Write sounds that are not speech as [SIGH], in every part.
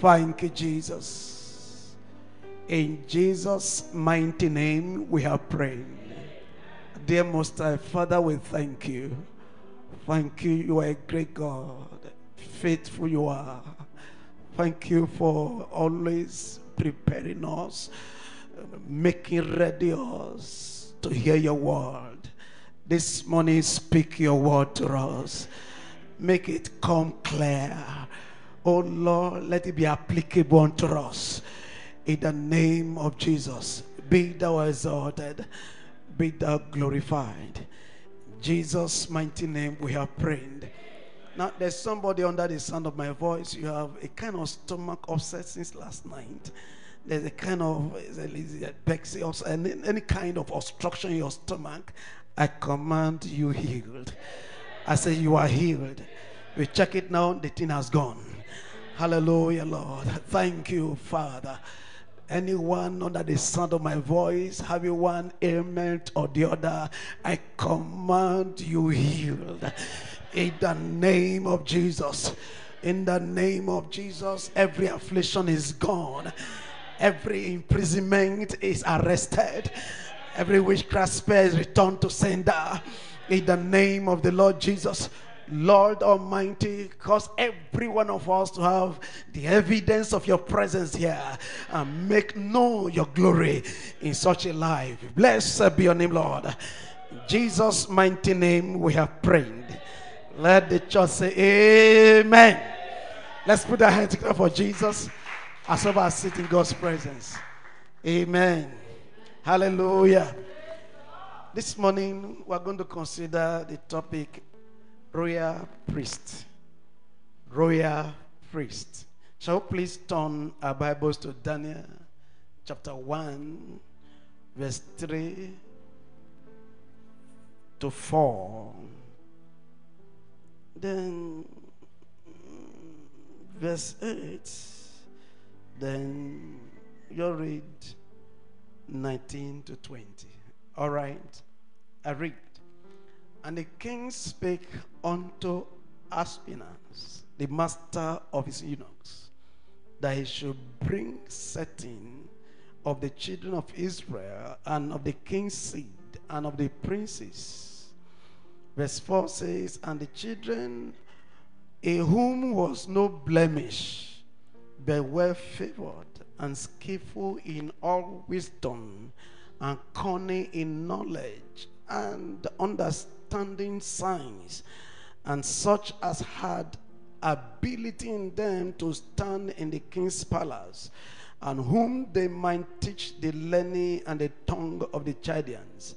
Thank you, Jesus. In Jesus' mighty name, we are praying. Dear Most High Father, we thank you. Thank you. You are a great God. Faithful you are. Thank you for always preparing us, making ready us to hear your word. This morning, speak your word to us. Make it come clear. Oh Lord, let it be applicable unto us. In the name of Jesus, be thou exalted, be thou glorified. Jesus' mighty name, we have prayed. Now, there's somebody under the sound of my voice. You have a kind of stomach upset since last night. There's a kind of any, any kind of obstruction in your stomach. I command you healed. I say you are healed. We check it now, the thing has gone. Hallelujah, Lord. Thank you, Father. Anyone under the sound of my voice, having one ailment or the other, I command you healed. In the name of Jesus. In the name of Jesus, every affliction is gone. Every imprisonment is arrested. Every witchcraft spell is returned to sender. In the name of the Lord Jesus. Lord Almighty, cause every one of us to have the evidence of your presence here and make known your glory in such a life. Blessed be your name, Lord. In Jesus' mighty name, we have prayed. Let the church say, Amen. Let's put our hands together for Jesus as we are sitting in God's presence. Amen. Hallelujah. This morning, we're going to consider the topic royal priest. Royal priest. Shall we please turn our Bibles to Daniel chapter 1, verse 3 to 4. Then verse 8. Then you read 19 to 20. All right. I read. And the king spake unto Ashpenaz, the master of his eunuchs, that he should bring certain of the children of Israel and of the king's seed and of the princes. Verse 4 says, And the children in whom was no blemish, but well favored and skillful in all wisdom and cunning in knowledge and understanding signs, and such as had ability in them to stand in the king's palace, and whom they might teach the learning and the tongue of the Chaldeans.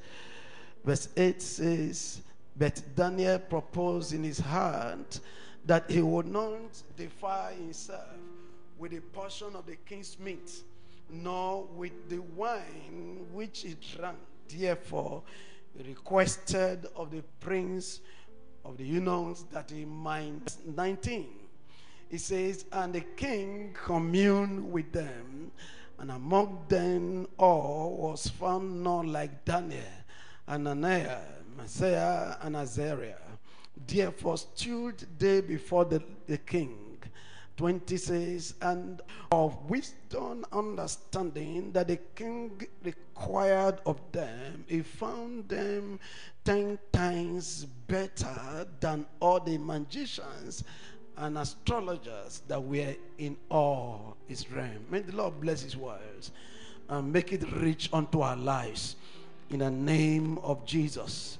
Verse 8 says, But Daniel proposed in his heart that he would not defile himself with a portion of the king's meat, nor with the wine which he drank. Therefore, he requested of the prince of the eunuchs that he might. 19. He says, And the king communed with them, and among them all was found none like Daniel, Ananiah, Mishael, and Azariah. Therefore stood they before the, the king. 20 says, and of wisdom understanding that the king required of them, he found them ten times better than all the magicians and astrologers that were in all his realm. May the Lord bless his words and make it rich unto our lives in the name of Jesus.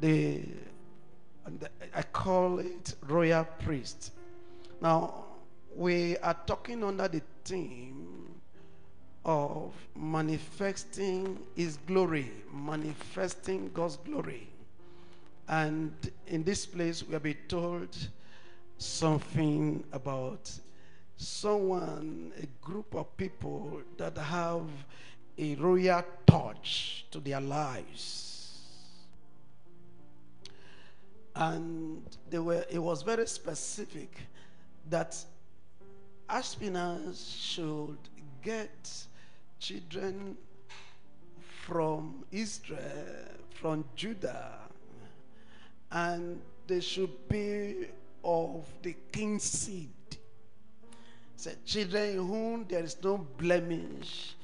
The I call it royal priest. Now, we are talking under the theme of manifesting His glory, manifesting God's glory. And in this place, we have been told something about someone, a group of people that have a royal touch to their lives and they were it was very specific that Ashpenaz should get children from Israel, from Judah, and they should be of the king's seed. Said, children in whom there is no blemish,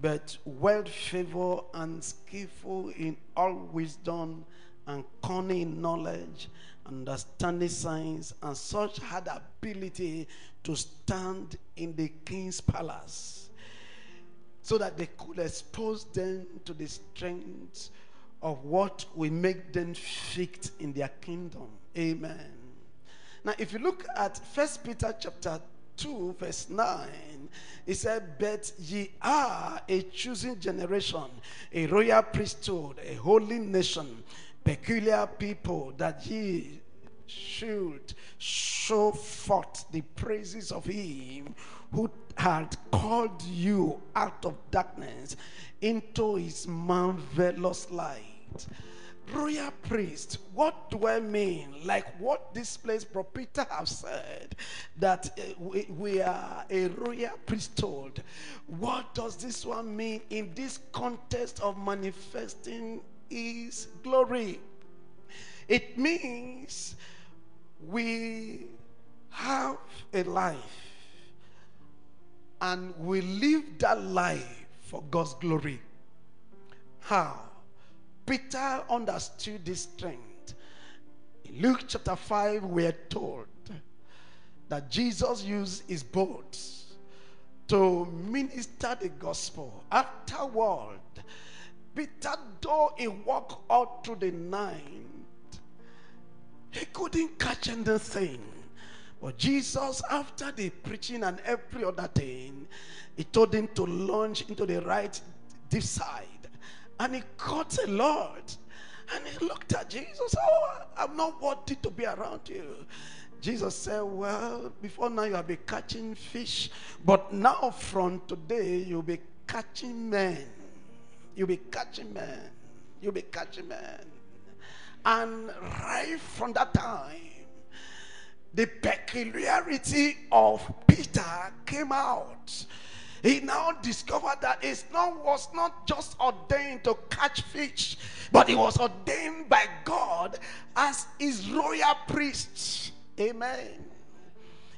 but well favored and skillful in all wisdom and cunning knowledge, understanding science, and such had ability to stand in the king's palace, so that they could expose them to the strength of what will make them fit in their kingdom. Amen. Now, if you look at First Peter chapter 2, verse 9, it said, But ye are a chosen generation, a royal priesthood, a holy nation, peculiar people, that ye should show forth the praises of him who had called you out of darkness into his marvelous light. Royal priest what do i mean? Like what this place prophet have said that uh, we, we are a royal priesthood. What does this one mean in this context of manifesting his glory? It means we have a life and we live that life for god's glory how Peter understood this strength. In Luke chapter 5, we are told that Jesus used his boat to minister the gospel. Afterward, Peter, though he walked out through the night, he couldn't catch anything. But Jesus, after the preaching and every other thing, he told him to launch into the right deep side and he caught a lot. And he looked at Jesus. Oh, I'm not worthy to be around you. Jesus said, Well, before now you have been catching fish, but now from today you'll be catching men. You'll be catching men. You'll be catching men. And right from that time, the peculiarity of Peter came out he now discovered that it not, was not just ordained to catch fish, but he was ordained by God as his royal priest. Amen.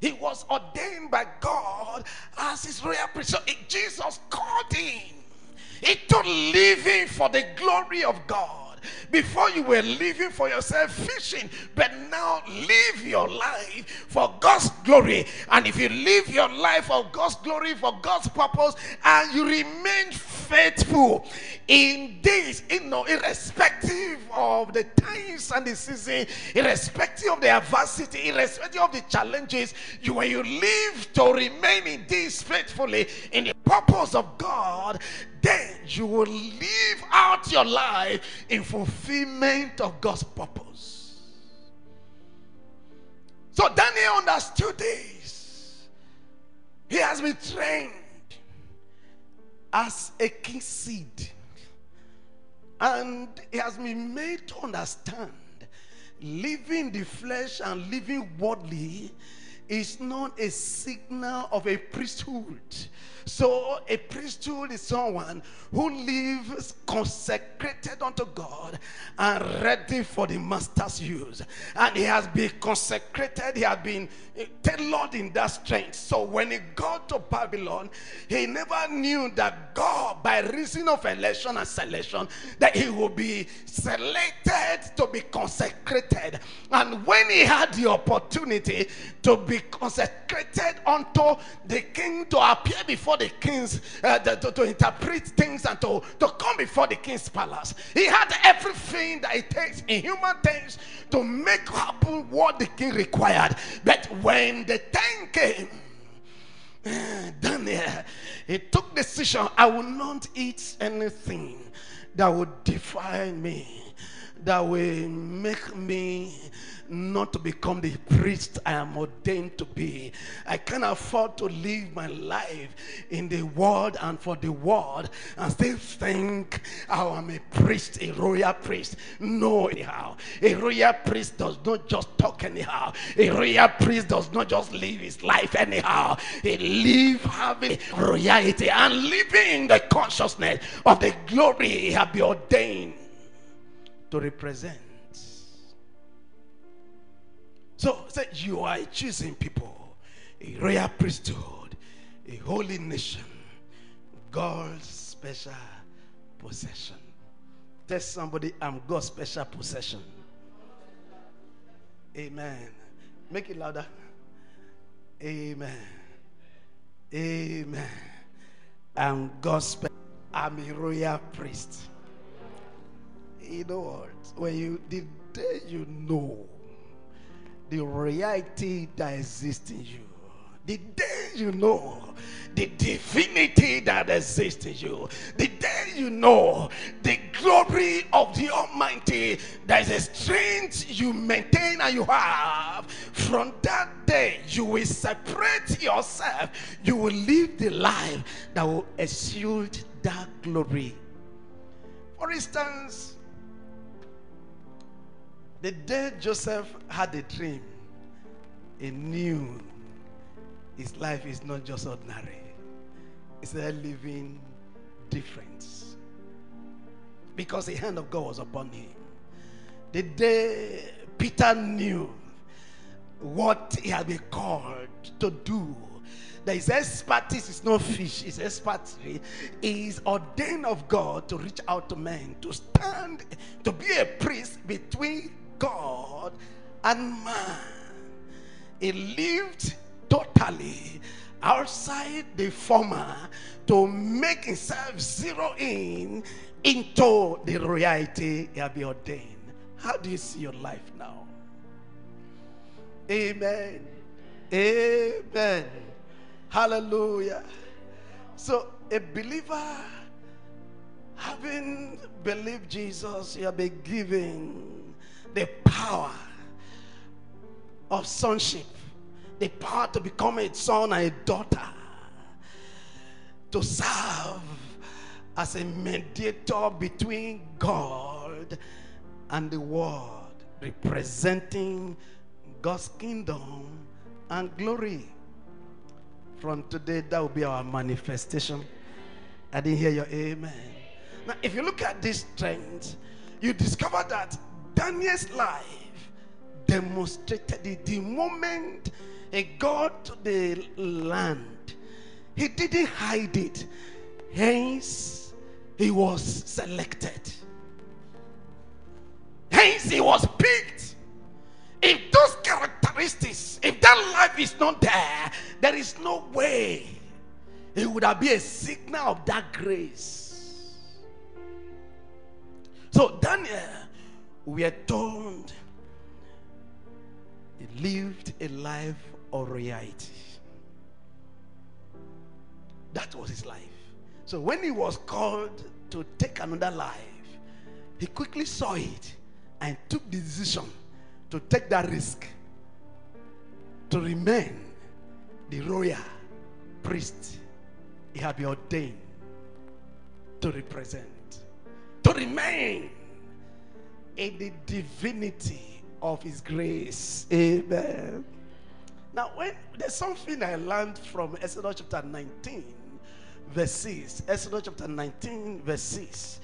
He was ordained by God as his royal priest. So Jesus called him. He told living for the glory of God. Before you were living for yourself, fishing, but now live your life for God's glory. And if you live your life for God's glory, for God's purpose, and you remain faithful in this, you know, irrespective of the times and the season, irrespective of the adversity, irrespective of the challenges, you when you live to remain in this faithfully in the purpose of God, then you will live out your life in fulfillment of God's purpose. So Daniel understood this. He has been trained as a king seed. And he has been made to understand living the flesh and living worldly is not a signal of a priesthood. So a priesthood is someone who lives consecrated unto God and ready for the master's use. And he has been consecrated, he has been tailored in that strength. So when he got to Babylon, he never knew that God, by reason of election and selection, that he would be selected to be consecrated. And when he had the opportunity to be consecrated unto the king to appear before the king's, uh, to, to interpret things and to, to come before the king's palace, he had everything that it takes in human things to make happen what the king required. But when the time came, Daniel, he took decision. I will not eat anything that would defile me, that will make me not to become the priest I am ordained to be. I can't afford to live my life in the world and for the world and still think oh, I'm a priest, a royal priest. No, anyhow. A royal priest does not just talk anyhow. A royal priest does not just live his life anyhow. He live having royalty and living in the consciousness of the glory he has been ordained to represent. So say you are a choosing people, a royal priesthood, a holy nation, God's special possession. Tell somebody, I'm God's special possession. Amen. Make it louder. Amen. Amen. I'm God's. I'm a royal priest. You know what? When you the day you know the reality that exists in you, the day you know the divinity that exists in you, the day you know the glory of the Almighty, that is a strength you maintain and you have, from that day you will separate yourself. You will live the life that will exude that glory. For instance, the day Joseph had a dream, he knew his life is not just ordinary. It's a living difference. Because the hand of God was upon him. The day Peter knew what he had been called to do, that his expertise is not fish, his expertise is ordained of God to reach out to men, to stand, to be a priest between God and man. He lived totally outside the former to make himself zero in into the reality he had been ordained. How do you see your life now? Amen. Amen. Hallelujah. So, a believer, having believed Jesus, you have been given the power of sonship the power to become a son and a daughter, to serve as a mediator between God and the world, representing God's kingdom and glory. From today, that will be our manifestation. I didn't hear your amen. Now, if you look at this trend, you discover that Daniel's life demonstrated it the moment he got to the land, he didn't hide it. Hence, he was selected. Hence, he was picked. If those characteristics, if that life is not there, there is no way it would have been a signal of that grace. So, Daniel, we are told he lived a life of reality. That was his life. So when he was called to take another life, he quickly saw it and took the decision to take that risk to remain the royal priest he had been ordained to represent, to remain in the divinity of his grace. Amen. Now, when there's something I learned from Exodus chapter 19, verse 6. Exodus chapter 19, verse 6.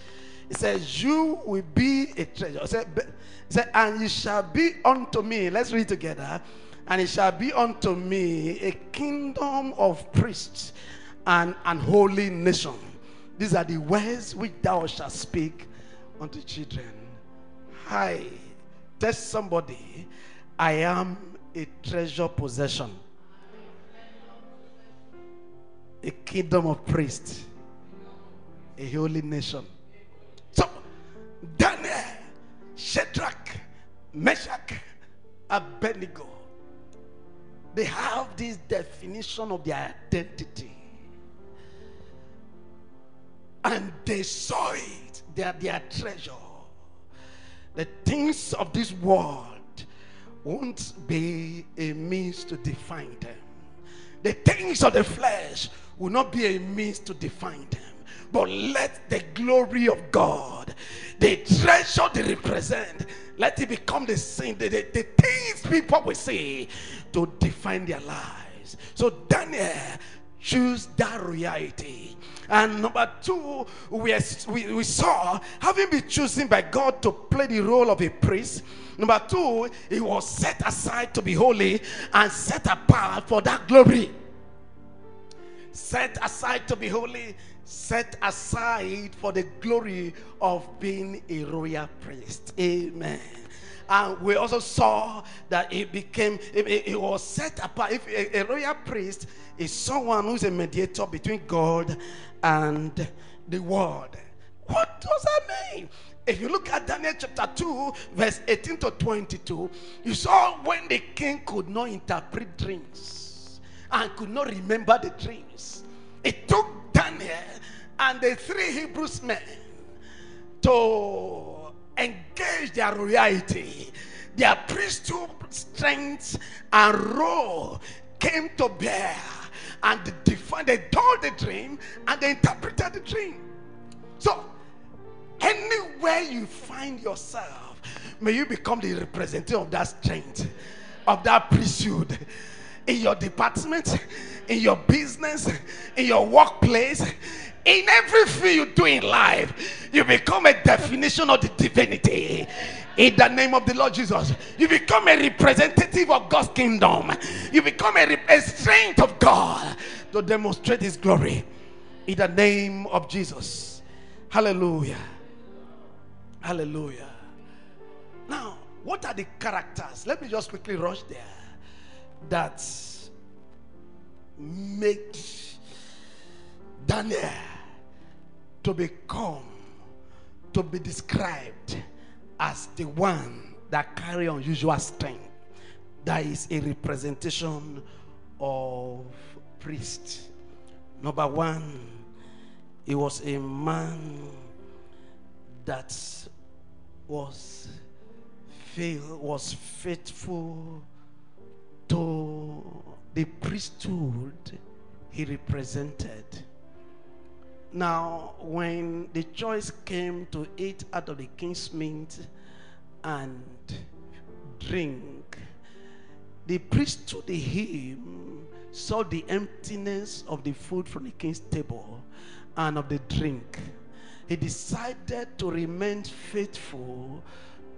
It says, You will be a treasure. It said, it said, And you shall be unto me. Let's read together. And it shall be unto me a kingdom of priests and an holy nation. These are the words which thou shalt speak unto children. Hi, tell somebody, I am a treasure possession, a kingdom of priests, a holy nation. So, Daniel, Shadrach, Meshach, Abednego, they have this definition of their identity. And they saw it, they are their treasure. The things of this world won't be a means to define them. The things of the flesh will not be a means to define them. But let the glory of God, the treasure they represent, let it become the sin, the, the, the things people will see to define their lives. So Daniel choose that reality. And number two, we, we, we saw having been chosen by God to play the role of a priest. Number two, he was set aside to be holy and set apart for that glory. set aside to be holy, set aside for the glory of being a royal priest. Amen. And we also saw that it became, it, was set apart. If a, a royal priest is someone who's a mediator between God and the world. What does that mean? If you look at Daniel chapter 2, verse 18 to 22, you saw when the king could not interpret dreams and could not remember the dreams. It took Daniel and the three Hebrews men to engage their royalty, their priesthood strength and role came to bear. And they defined, they told the dream and they interpreted the dream. So, anywhere you find yourself, may you become the representative of that strength, of that priesthood. In your department, in your business, in your workplace, in everything you do in life, you become a definition of the divinity. In the name of the Lord Jesus, you become a representative of God's kingdom. You become a, a strength of God to demonstrate His glory. In the name of Jesus. Hallelujah. Hallelujah. Now, what are the characters? Let me just quickly rush there. That made Daniel to become, to be described as the one that carry unusual strength. That is a representation of priest. Number one, he was a man that was fail, was faithful to the priesthood he represented. Now, when the choice came to eat out of the king's meat and drink, the priest to the him saw the emptiness of the food from the king's table and of the drink. He decided to remain faithful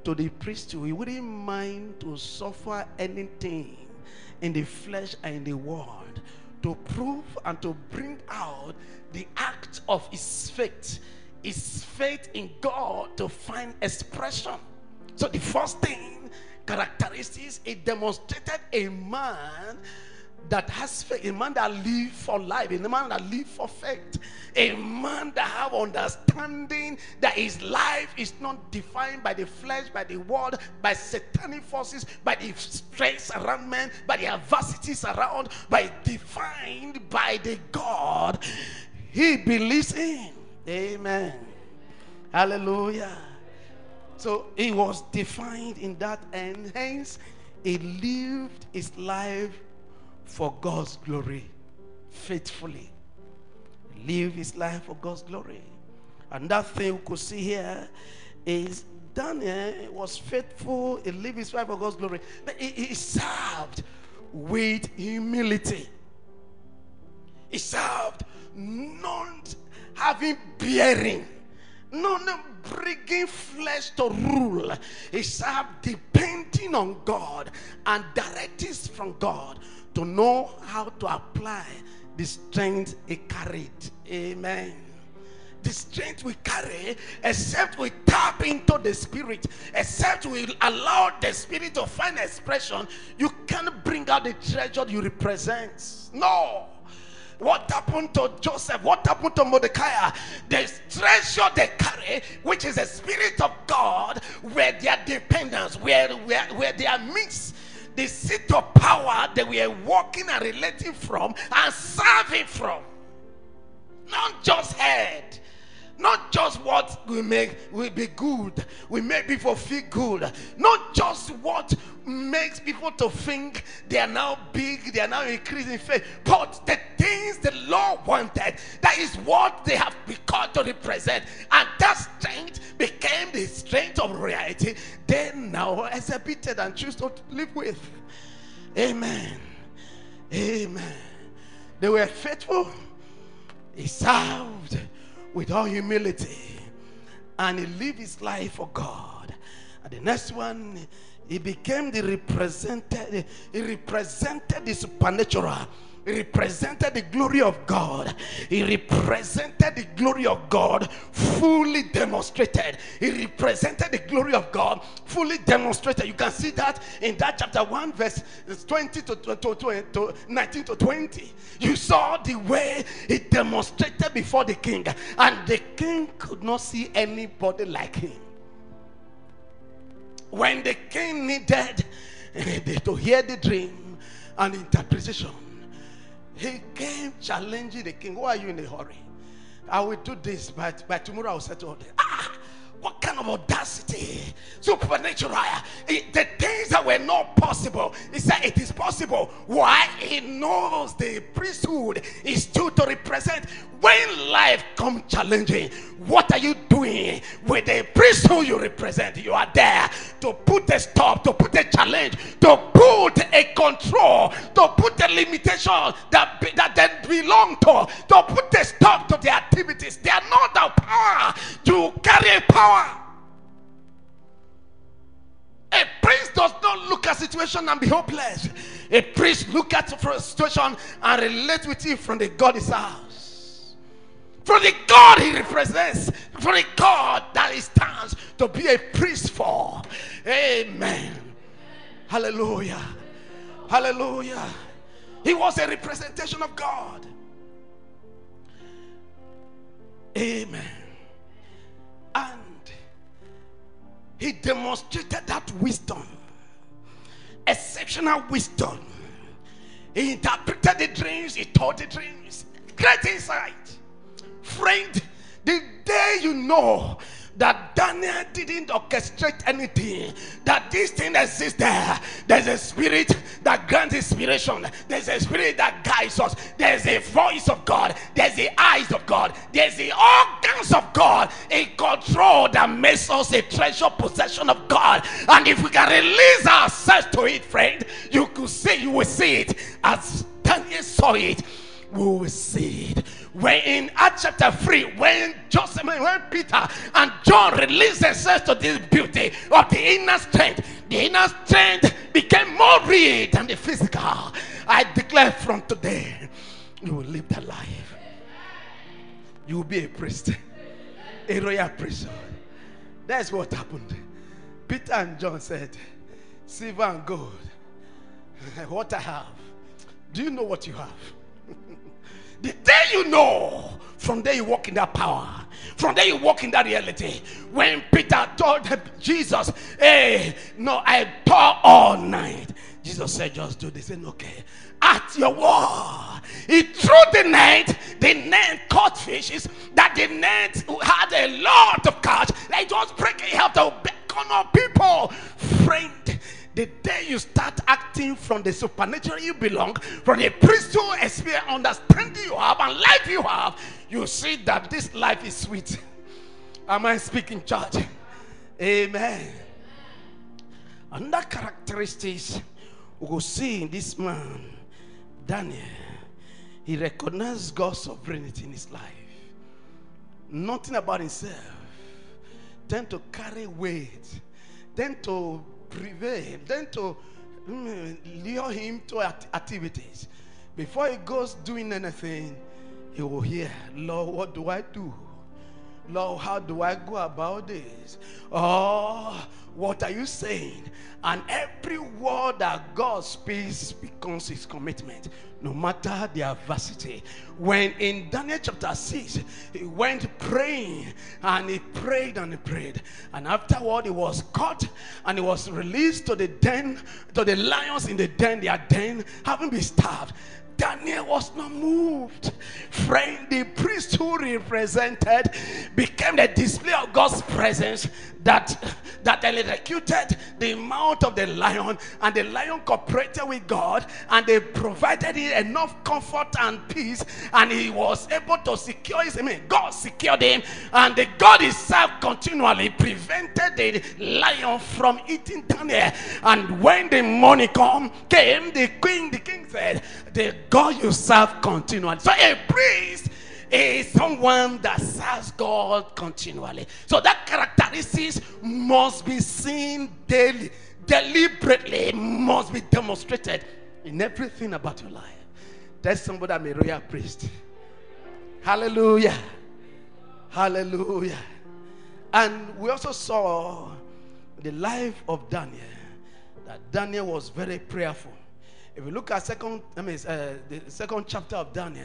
to the priesthood. He wouldn't mind to suffer anything in the flesh and in the world to prove and to bring out the act of his faith, his faith in God to find expression. So the first thing, characteristics, it demonstrated a man that has faith, a man that live for life, a man that live for faith, a man that have understanding that his life is not defined by the flesh, by the world, by satanic forces, by the stress around men, by the adversities around, by defined by the God he believes in. Amen. Hallelujah. So he was defined in that, and hence he lived his life for God's glory faithfully. Live his life for God's glory. And that thing we could see here is Daniel was faithful, he lived his life for God's glory. But he, he served with humility. He served not having bearing, not bringing flesh to rule. He served depending on God and directives from God to know how to apply the strength he carried. Amen. The strength we carry, except we tap into the spirit, except we allow the spirit to find expression, you can't bring out the treasure you represent. No. What happened to Joseph? What happened to Mordecai? The treasure they carry, which is the Spirit of God, where their dependence, where, where, where their mix the seat of power that we are walking and relating from and serving from. Not just head, not just what we make will be good, we make people feel good, not just what makes people to think they are now big, they are now increasing faith, but the things the Lord wanted, that is what they have become to represent, and that strength became the strength of reality. They now exhibited and choose to live with. Amen. Amen. They were faithful. He served with all humility and he lived his life for God. And the next one, he became the represented, he represented the supernatural He represented the glory of God. He represented the glory of God fully demonstrated. He represented the glory of God fully demonstrated. You can see that in that chapter 1, verse 20 to, to, to, to 19 to 20. You saw the way he demonstrated before the king, and the king could not see anybody like him. When the king needed eh, to hear the dream and interpretation, he came challenging the king. Why are you in a hurry? I will do this, but by tomorrow I'll settle it. Ah, what kind of audacity? Supernatural. The things that were not possible, he said it is possible. Why? He knows the priesthood is due to represent when life comes challenging. What are you doing with the priesthood you represent? You are there to put a stop, to put a challenge, to put a control, to put a limitation that, that they belong to, to put a stop to the activities. They are not the power to carry power. A priest does not look at situation and be hopeless. A priest look at situation and relate with it from the God house. From the God he represents, from the God that he stands to be a priest for. Amen. Hallelujah. Hallelujah. He was a representation of God. Amen. He demonstrated that wisdom, exceptional wisdom. He interpreted the dreams, he taught the dreams. Great insight. Friend, the day you know that Daniel didn't orchestrate anything, that this thing exists there. There's a spirit that grants inspiration, there's a spirit that guides us, there's a voice of God, there's the eyes of God, there's the organs of God, a control that makes us a treasure possession of God. And if we can release ourselves to it, friend, you could see, you will see it as Daniel saw it we will see it. When in Acts chapter 3, when Joseph, when Peter and John released themselves to this beauty of the inner strength, the inner strength became more real than the physical. I declare from today, you will live that life. You will be a priest, a royal priesthood. That's what happened. Peter and John said, Silver and gold, [LAUGHS] what I have. Do you know what you have? [LAUGHS] The day you know, from there you walk in that power. From there you walk in that reality. When Peter told Jesus, Hey, no, I taught all night. Jesus said, Just do this. And okay. At your word. He threw the net, the net caught fishes, that the net had a lot of catch. They just breaking help to beckon on people. Friend, the day you start acting from the supernatural you belong, from the priesthood experience, understanding you have, and life you have, you see that this life is sweet. Am I speaking, church? Amen. Another characteristics we will see in this man, Daniel, he recognized God's sovereignty in his life. Nothing about himself. Tend to carry weight. Tend to prevail, then to mm, lure him to activities. Before he goes doing anything, he will hear, Lord, what do I do? Lord, how do I go about this? Oh, what are you saying? And every word that God speaks becomes his commitment, no matter the adversity. When in Daniel chapter 6, he went praying and he prayed and he prayed. And afterward, he was caught and he was released to the den, to the lions in the den, their den, having been starved. Daniel was not moved. Friend, the priest who represented became the display of God's presence that, that electrocuted the mouth of the lion, and the lion cooperated with God, and they provided him enough comfort and peace, and he was able to secure his. I mean, God secured him, and the God himself continually prevented the lion from eating Daniel. And when the money come came, the king, the king said, "The God you serve continually." So a priest is someone that serves God continually. So that characteristics must be seen daily, deliberately, must be demonstrated in everything about your life. Tell somebody I'm a royal priest. Hallelujah. Hallelujah. And we also saw the life of Daniel, that Daniel was very prayerful. If you look at second, I mean, uh, the second chapter of Daniel,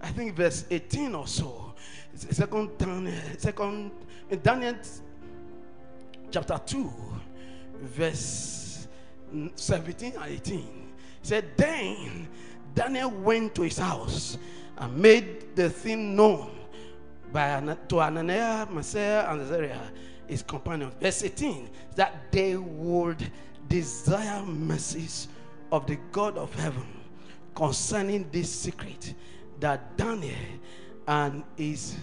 I think verse 18 or so, second Daniel, second Daniel chapter 2, verse 17 and 18. said, Then Daniel went to his house and made the thing known by to Ananiah, Mishael, and Azariah, his companions. Verse 18 that they would desire mercies of the God of heaven concerning this secret that Daniel and his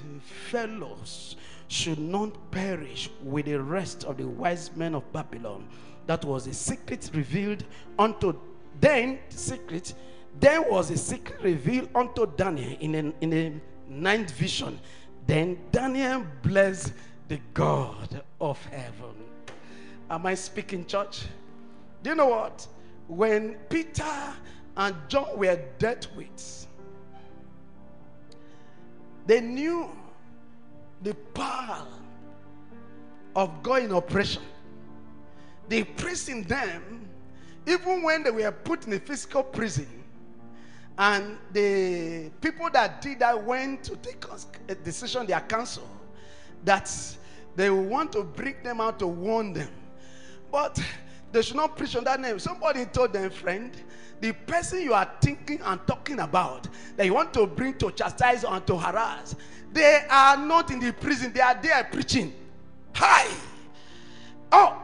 fellows should not perish with the rest of the wise men of Babylon. That was a secret revealed unto then secret. There was a secret revealed unto Daniel in a, in a ninth vision. Then Daniel blessed the God of heaven. Am I speaking, church? Do you know what? When Peter and John were dealt with, they knew the power of God in operation. The priest in them, even when they were put in a physical prison, and the people that did that went to take a decision, their council, that they want to bring them out to warn them. But they should not preach on that name. Somebody told them, friend, the person you are thinking and talking about that you want to bring to chastise and to harass, they are not in the prison, they are there preaching. Hi! Oh,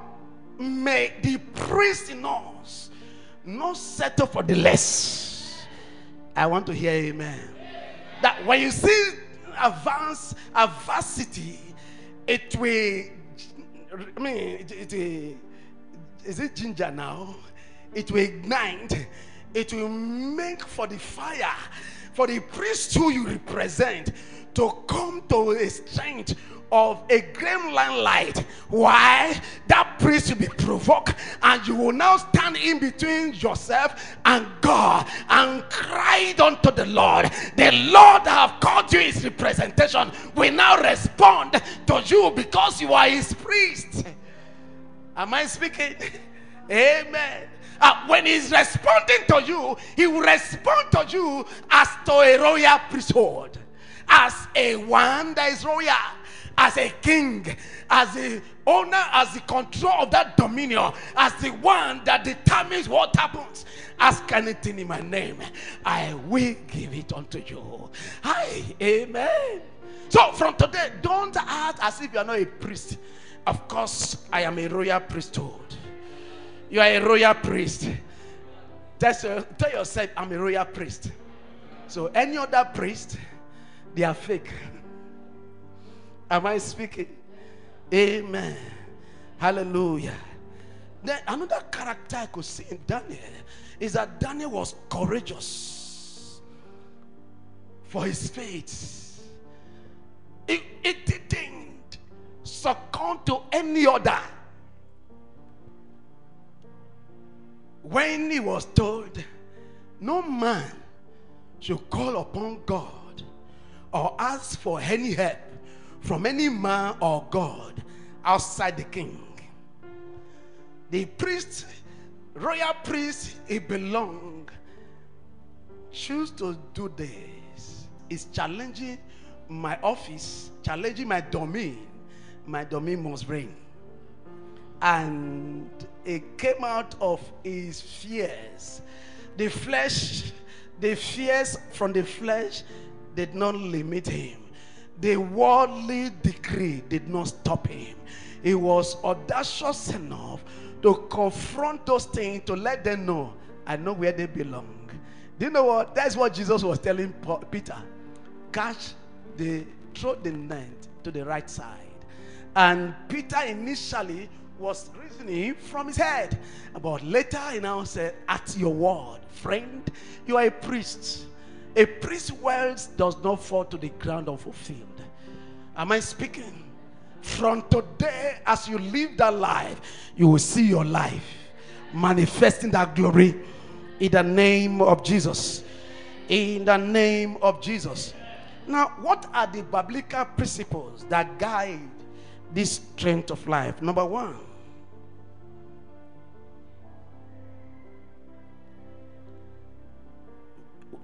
may the priest in not settle for the less. I want to hear amen. That when you see advance adversity, it will I mean it, it is it ginger now? It will ignite, it will make for the fire, for the priest who you represent to come to a strength of a gremlin light. Why? That priest will be provoked, and you will now stand in between yourself and God and cried unto the Lord. The Lord have called you his representation will now respond to you because you are his priest. Am I speaking? [LAUGHS] Amen. Uh, when he's responding to you, he will respond to you as to a royal priesthood as a one that is royal, as a king, as the owner, as the control of that dominion, as the one that determines what happens. Ask anything in my name, I will give it unto you. Hi, amen. So from today, don't act as if you are not a priest. Of course, I am a royal priesthood. You are a royal priest. Tell, yourself, I'm a royal priest. So any other priest they are fake. [LAUGHS] Am I speaking? Amen. Hallelujah. Then another character I could see in Daniel is that Daniel was courageous for his faith. It, it didn't succumb to any other. When he was told, no man should call upon God or ask for any help from any man or God outside the king. The priest, royal priest, he belong. Choose to do this. Is challenging my office, challenging my domain. My domain must reign. And it came out of his fears. The flesh, the fears from the flesh did not limit him. The worldly decree did not stop him. He was audacious enough to confront those things to let them know, I know where they belong. Do you know what? That's what Jesus was telling Peter. Catch the, throw the net to the right side. And Peter initially was reasoning from his head. But later he now said, At your word, friend, you are a priest. A priest's words does not fall to the ground unfulfilled. Am I speaking? From today, as you live that life, you will see your life manifesting that glory in the name of Jesus. In the name of Jesus. Now, what are the biblical principles that guide this strength of life? Number one,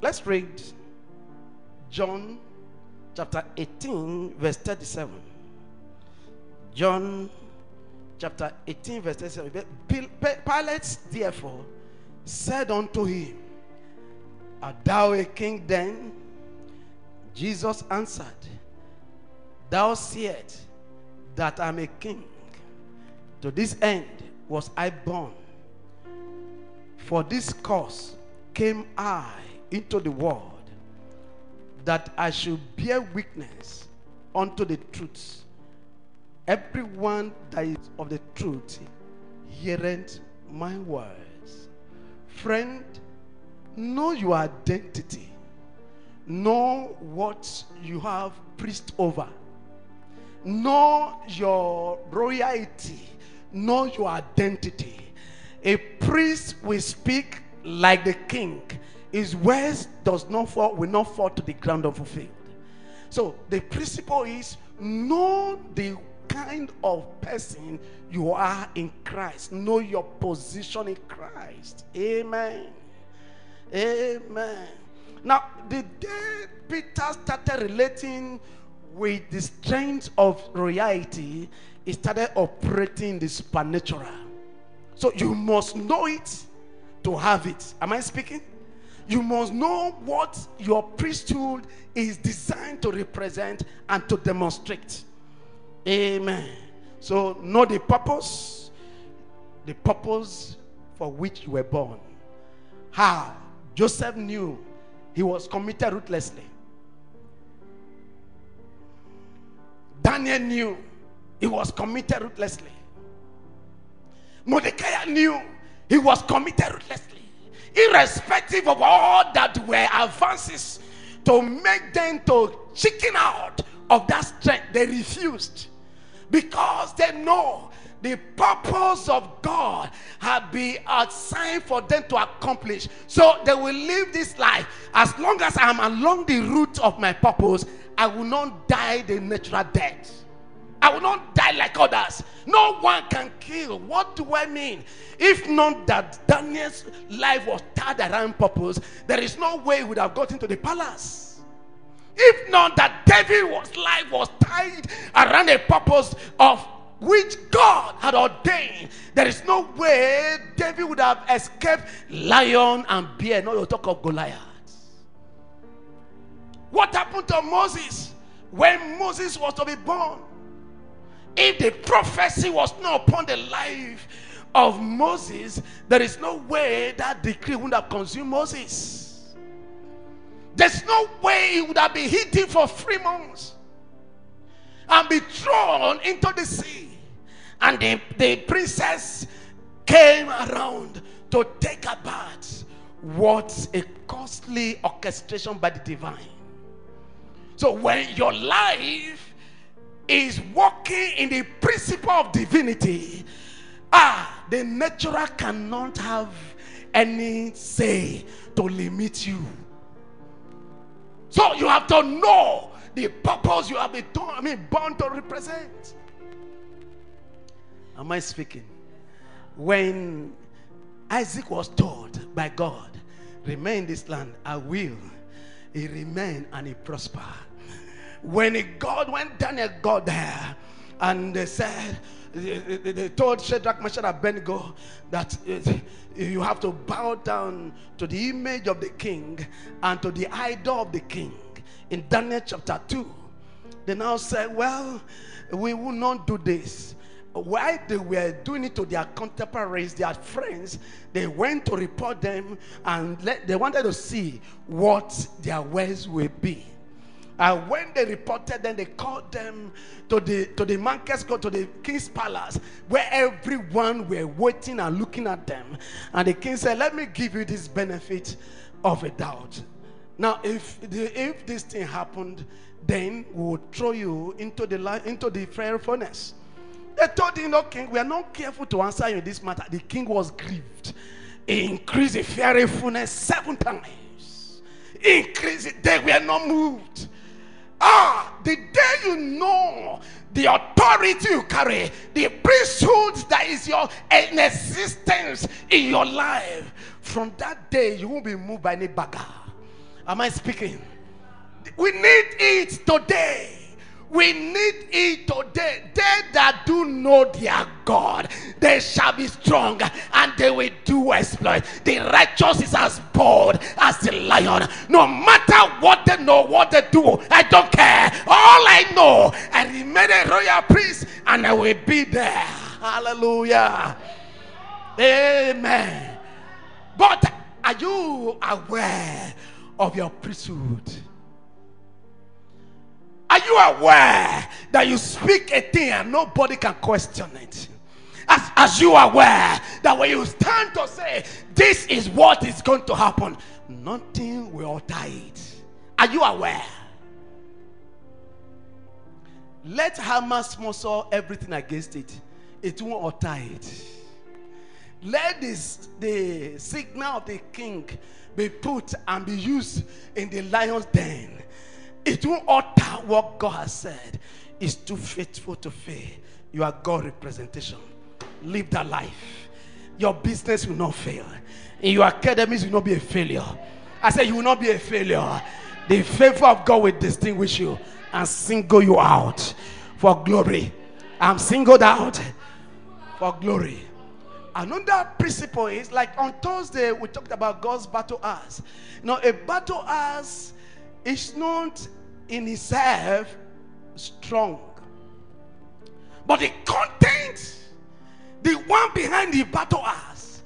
let's read John chapter 18, verse 37. John chapter 18, verse 37. Pilate, therefore, said unto him, Art thou a king then? Jesus answered, Thou sayest that I'm a king. To this end was I born. For this cause came I into the world, that I should bear witness unto the truth. Everyone that is of the truth heareth my words. Friend, know your identity. Know what you have priest over. Know your royalty. Know your identity. A priest will speak like the king. His words does not fall, will not fall to the ground unfulfilled. So the principle is know the kind of person you are in Christ. Know your position in Christ. Amen. Amen. Now, the day Peter started relating with the strength of reality, he started operating the supernatural. So you must know it to have it. Am I speaking? You must know what your priesthood is designed to represent and to demonstrate. Amen. So know the purpose, the purpose for which you were born. How? Joseph knew he was committed ruthlessly. Daniel knew he was committed ruthlessly. Mordecai knew he was committed ruthlessly. Irrespective of all that were advances to make them to chicken out of that strength, they refused because they know the purpose of God had been assigned for them to accomplish. So they will live this life. As long as I'm along the route of my purpose, I will not die the natural death. I will not die like others. No one can kill. What do I mean? If not that Daniel's life was tied around purpose, there is no way he would have gotten to the palace. If not that David's life was tied around a purpose of which God had ordained, there is no way David would have escaped lion and bear. No, you talk of Goliath. What happened to Moses when Moses was to be born? If the prophecy was not upon the life of Moses, there is no way that decree would have consumed Moses. There's no way he would have been hidden for three months and be thrown into the sea. And the, the princess came around to take a bath. What a costly orchestration by the divine. So when your life is walking in the principle of divinity, ah, the natural cannot have any say to limit you. So you have to know the purpose you have been I mean, born to represent. Am I speaking? When Isaac was told by God, remain in this land, I will. He remained and he prospered. When he God, when Daniel got there, and they said, they, told Shadrach, Meshach, Abednego that uh, you have to bow down to the image of the king and to the idol of the king. In Daniel chapter 2, they now said, Well, we will not do this. While they were doing it to their contemporaries, their friends, they went to report them and let, they wanted to see what their ways will be. And when they reported, then they called them to the to the markets, go to the king's palace, where everyone were waiting and looking at them. And the king said, "Let me give you this benefit of a doubt. Now, if the, if this thing happened, then we will throw you into the into the fire furnace." They told him, "No, king, we are not careful to answer you in this matter." The king was grieved. He increased the furnace seven times increasing. They were not moved. Ah, the day you know the authority you carry, the priesthood that is your in existence in your life, from that day you won't be moved by any bagger. Am I speaking? We need it today. We need it today. They that do know their God, they shall be strong and they will do exploit. The righteous is as bold as the lion. No matter what they know, what they do, I don't care. All I know, I remain a royal priest and I will be there. Hallelujah. Amen. But are you aware of your priesthood? Are you aware that you speak a thing and nobody can question it? As, as you are aware that when you stand to say, This is what is going to happen, nothing will alter it. Are you aware? Let Haman sponsor everything against it, it won't alter it. Let this, the signal of the king be put and be used in the lion's den it won't alter what God has said. Is too faithful to fail. You are God representation. Live that life. Your business will not fail. In your academies will not be a failure. I said you will not be a failure. The favor of God will distinguish you and single you out for glory. I'm singled out for glory. Another principle is like on Thursday we talked about God's battle axe. Now a battle axe is not in itself strong. But the content, the one behind the battle axe,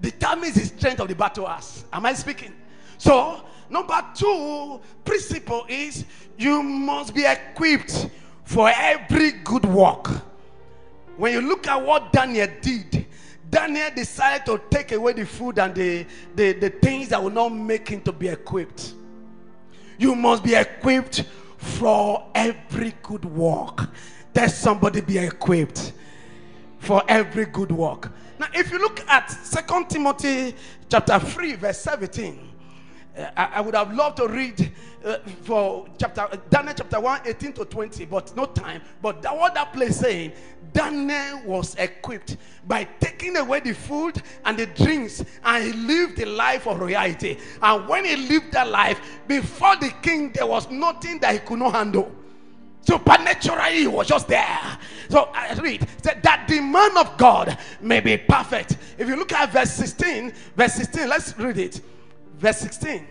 determines the strength of the battle axe. Am I speaking? So, number two principle is you must be equipped for every good work. When you look at what Daniel did, Daniel decided to take away the food and the, the, the things that will not make him to be equipped. You must be equipped for every good work. Let somebody be equipped for every good work. Now, if you look at Second Timothy chapter 3, verse 17, uh, I, I, would have loved to read uh, for chapter Daniel chapter 1, 18 to 20, but no time. But that what that place saying, Daniel was equipped by taking away the food and the drinks, and he lived the life of royalty. And when he lived that life, before the king, there was nothing that he could not handle. Supernaturally, he was just there. So I read said that the man of God may be perfect. If you look at verse 16, verse 16, let's read it. Verse 16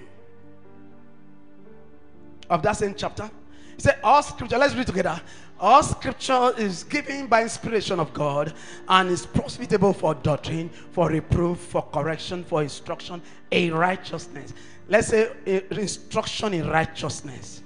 of that same chapter. He said, All scripture, let's read together. All scripture is given by inspiration of God and is profitable for doctrine, for reproof, for correction, for instruction in righteousness. Let's say instruction in righteousness.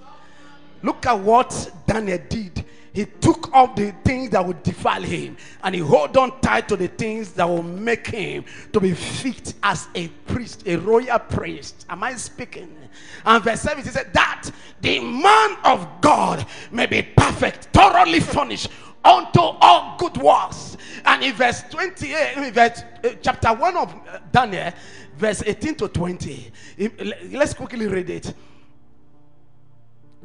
Look at what Daniel did. He took off the things that would defile him and he hold on tight to the things that will make him to be fit as a priest, a royal priest. Am I speaking? And verse 7 he said, That the man of God may be perfect, thoroughly furnished unto all good works. And in verse 28, in verse, uh, chapter 1 of uh, Daniel, verse 18 to 20, let's quickly read it.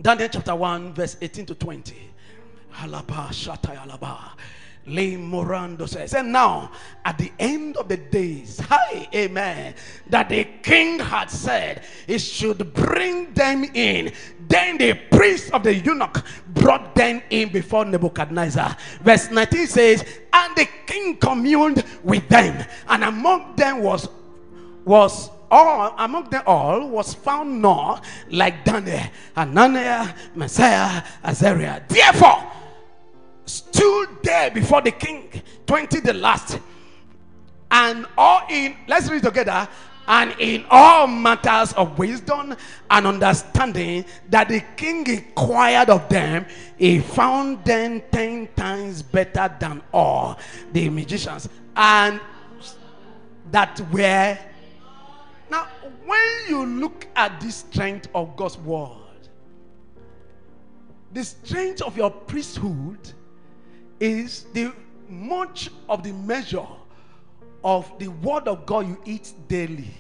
Daniel chapter 1, verse 18 to 20. Alaba, Shatayalaba. Morando says, and now at the end of the days, hi, amen, that the king had said he should bring them in. Then the priest of the eunuch brought them in before Nebuchadnezzar. Verse 19 says, and the king communed with them, and among them was was all among them all was found not like Daniel, Ananiah, Mishael, Azariah. Therefore, stood there before the king, 20 the last, and all in, let's read together, and in all matters of wisdom and understanding that the king inquired of them, he found them ten times better than all the magicians, and that were. Now, when you look at the strength of God's word, the strength of your priesthood is the much of the measure of the word of God you eat daily.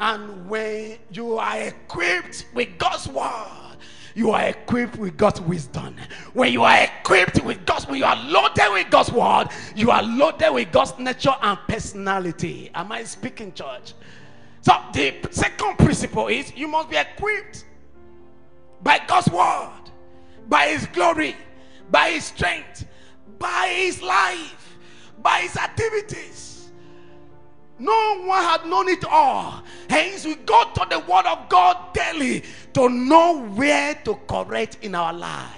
And when you are equipped with God's word, you are equipped with God's wisdom. When you are equipped with God's, when you are loaded with God's word, you are loaded with God's nature and personality. Am I speaking, church? So the second principle is you must be equipped by God's word, by His glory, by His strength, by His life, by His activities. No one had known it all. Hence, we go to the Word of God daily to know where to correct in our lives,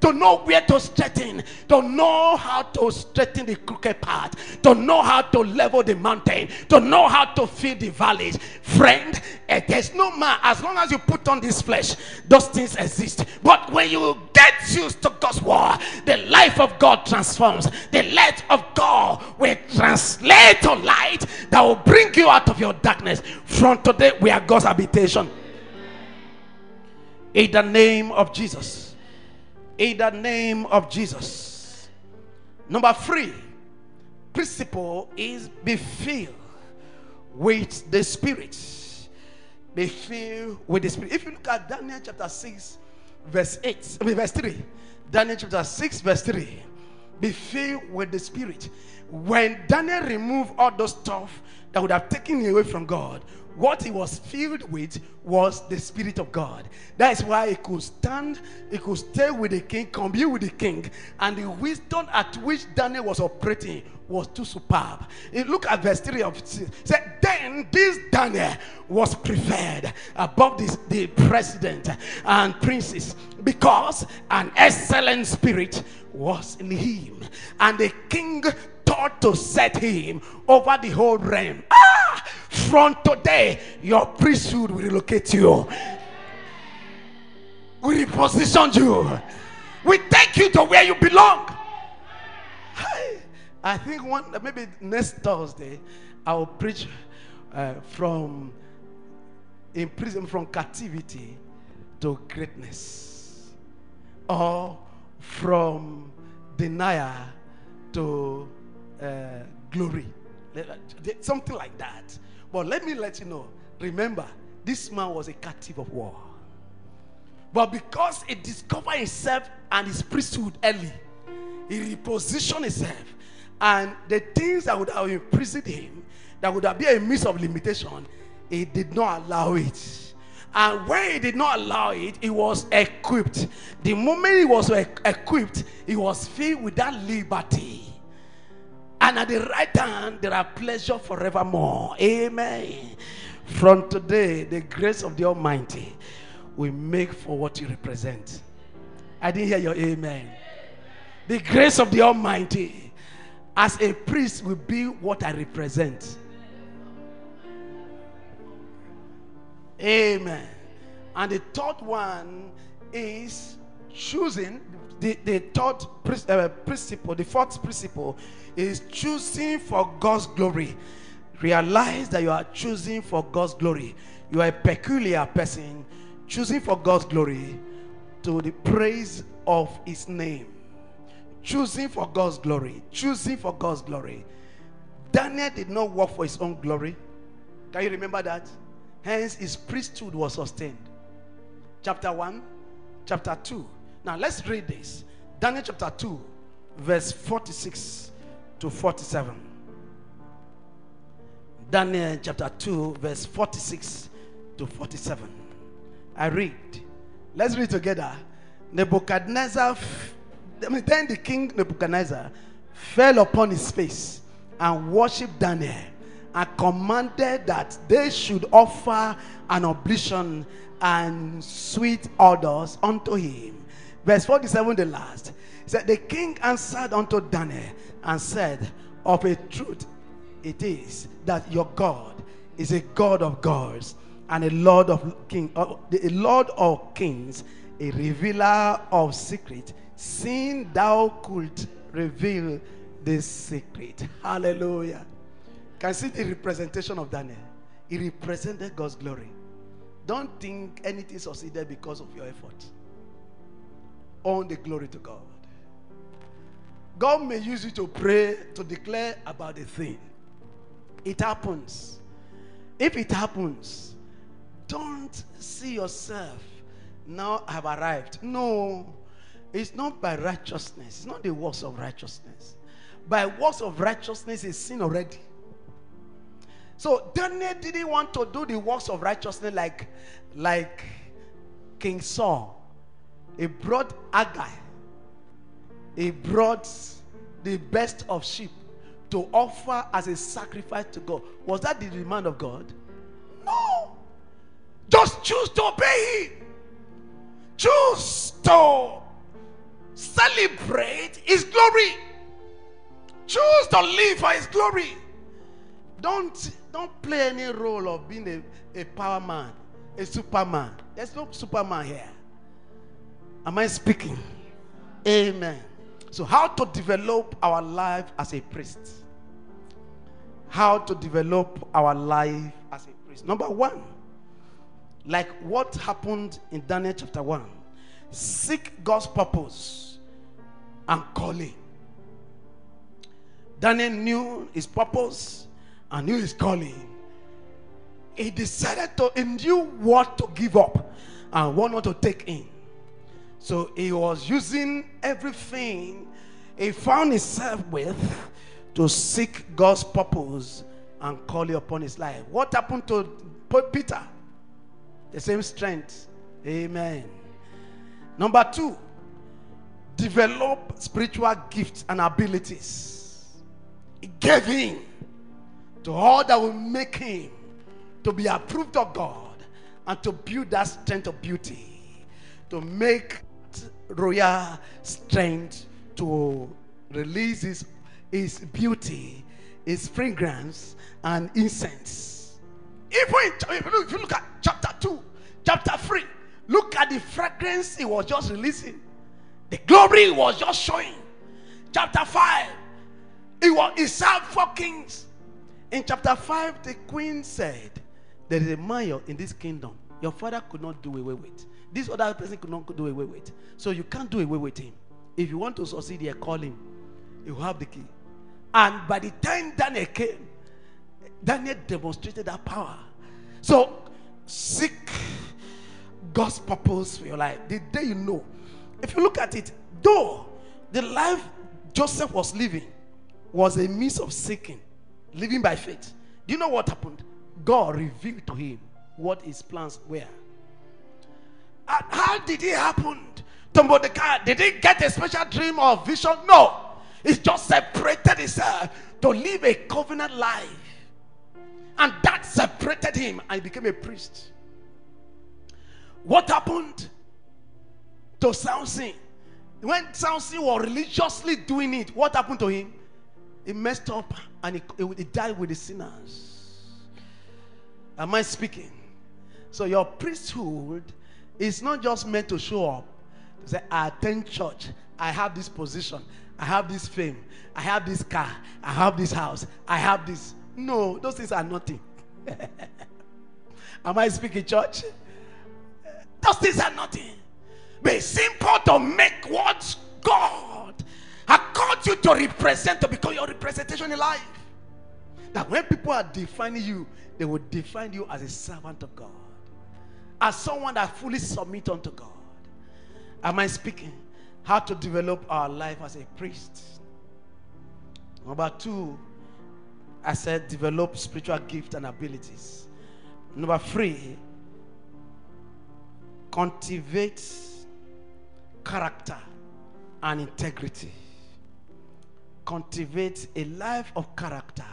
to know where to straighten, to know how to straighten the crooked path, to know how to level the mountain, to know how to fill the valleys. Friend, there's no man, as long as you put on this flesh, those things exist. But when you get used to God's word, the life of God transforms. The light of God will translate to light that will bring you out of your darkness. From today, we are God's habitation. In the name of Jesus. In the name of Jesus. Number three principle is be filled with the Spirit. Be filled with the Spirit. If you look at Daniel chapter 6, verse 8, I mean, verse 3. Daniel chapter 6, verse 3. Be filled with the Spirit. When Daniel removed all those stuff that would have taken him away from God, what he was filled with was the Spirit of God. That is why he could stand, he could stay with the king, commune with the king, and the wisdom at which Daniel was operating was too superb. Look at verse 3 of said, Then this Daniel was preferred above this, the president and princes because an excellent spirit was in him, and the king thought to set him over the whole realm. Ah! From today, your priesthood will relocate you. We reposition you. We take you to where you belong. I think one maybe next Thursday I will preach uh, from in prison from captivity to greatness, or from denial to uh, glory, something like that. But let me let you know. Remember, this man was a captive of war. But because he discovered himself and his priesthood early, he repositioned himself. And the things that would have imprisoned him, that would have been a means of limitation, he did not allow it. And when he did not allow it, he was equipped. The moment he was equipped, he was filled with that liberty. And at the right hand, there are pleasure forevermore. Amen. From today, the grace of the Almighty will make for what you represent. I didn't hear your amen. The grace of the Almighty as a priest will be what I represent. Amen. And the third one is choosing. The, the third uh, principle, the fourth principle is choosing for God's glory. Realize that you are choosing for God's glory. You are a peculiar person choosing for God's glory to the praise of His name. Choosing for God's glory. Choosing for God's glory. Daniel did not work for his own glory. Can you remember that? Hence, his priesthood was sustained. Chapter 1, chapter 2. Now, let's read this. Daniel chapter 2, verse 46 to 47. Daniel chapter 2, verse 46 to 47. I read. Let's read together. Nebuchadnezzar, then the king Nebuchadnezzar fell upon his face and worshipped Daniel and commanded that they should offer an oblation and sweet odors unto him. Verse 47, the last. said, The king answered unto Daniel and said, Of a truth it is that your God is a God of gods and a Lord of king, a Lord of kings, a revealer of secret, seeing thou could reveal this secret. Hallelujah. Can see the representation of Daniel. He represented God's glory. Don't think anything succeeded because of your effort. Own the glory to God. God may use you to pray, to declare about a thing. It happens. If it happens, don't see yourself now I have arrived. No, it's not by righteousness. It's not the works of righteousness. By works of righteousness is sin already. So Daniel didn't want to do the works of righteousness like, like King Saul. He brought Agag. He brought the best of sheep to offer as a sacrifice to God. Was that the demand of God? No. Just choose to obey Him. Choose to celebrate His glory. Choose to live for His glory. Don't don't play any role of being a, a power man, a superman. There's no superman here. Am I speaking? Amen. So, how to develop our life as a priest? How to develop our life as a priest? Number one, like what happened in Daniel chapter 1, seek God's purpose and calling. Daniel knew his purpose and knew his calling. He decided to, knew what to give up and what not to take in. So he was using everything he found himself with to seek God's purpose and call upon his life. What happened to Peter? The same strength. Amen. Number two, develop spiritual gifts and abilities. He gave him to all that will make him to be approved of God and to build that strength of beauty, to make royal strength to release his, his beauty, his fragrance, and incense. Even if you, look, if you look at chapter 2, chapter 3, look at the fragrance he was just releasing, the glory he was just showing. Chapter 5, he, was, he served four kings. In chapter 5, the queen said, There is a man in this kingdom your father could not do away with. This other person could not do away with. So you can't do away with him. If you want to succeed here, call him. You have the key. And by the time Daniel came, Daniel demonstrated that power. So seek God's purpose for your life. The day you know. If you look at it, though the life Joseph was living was a means of seeking, living by faith. Do you know what happened? God revealed to him what his plans were. And how did it happen to Mordecai? Did he get a special dream or vision? No. He just separated himself to live a covenant life. And that separated him and he became a priest. What happened to Samson? When Samson was religiously doing it, what happened to him? He messed up and he, he died with the sinners. Am I speaking? So your priesthood is not just meant to show up. To say, I attend church. I have this position. I have this fame. I have this car. I have this house. I have this. No, those things are nothing. [LAUGHS] Am I speaking church? Those things are nothing. It's simple to make what God called you to represent, to become your representation in life. That when people are defining you, they will define you as a servant of God, as someone that fully submit unto God. Am I speaking? How to develop our life as a priest. Number two, I said develop spiritual gift and abilities. Number three, cultivate character and integrity. Cultivate a life of character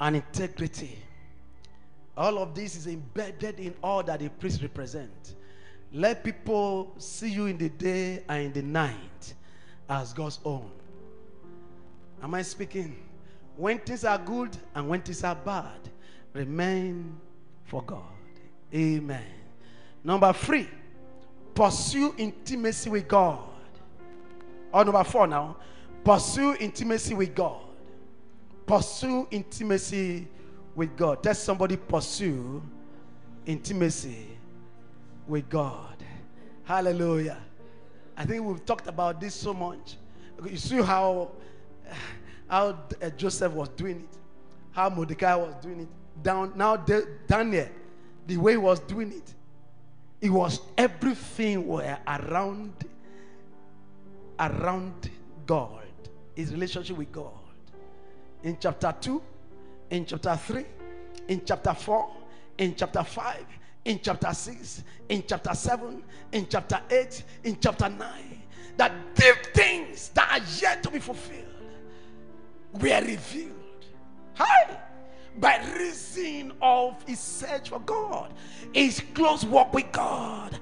and integrity. All of this is embedded in all that the priest represent. Let people see you in the day and in the night as God's own. Am I speaking? When things are good and when things are bad, remain for God. Amen. Number three, pursue intimacy with God. Or number four now, pursue intimacy with God. Pursue intimacy with God. Tell somebody, pursue intimacy with God. Hallelujah. I think we've talked about this so much. You see how, how uh, Joseph was doing it, how Mordecai was doing it. down now Daniel, the way he was doing it, it was everything were around around God, his relationship with God. In chapter 2, in chapter 3, in chapter 4, in chapter 5, in chapter 6, in chapter 7, in chapter 8, in chapter 9, that deep things that are yet to be fulfilled were revealed. Hi! By reason of his search for God, his close walk with God,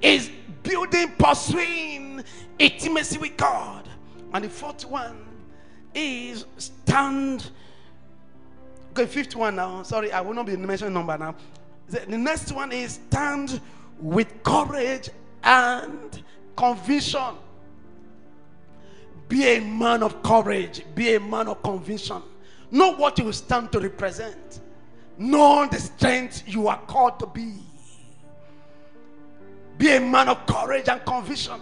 his building, pursuing intimacy with God. And the fourth one is stand. Okay, fifth one now. Sorry, I will not be mentioning number now. The, the next one is stand with courage and conviction. Be a man of courage. Be a man of conviction. Know what you stand to represent. Know the strength you are called to be. Be a man of courage and conviction.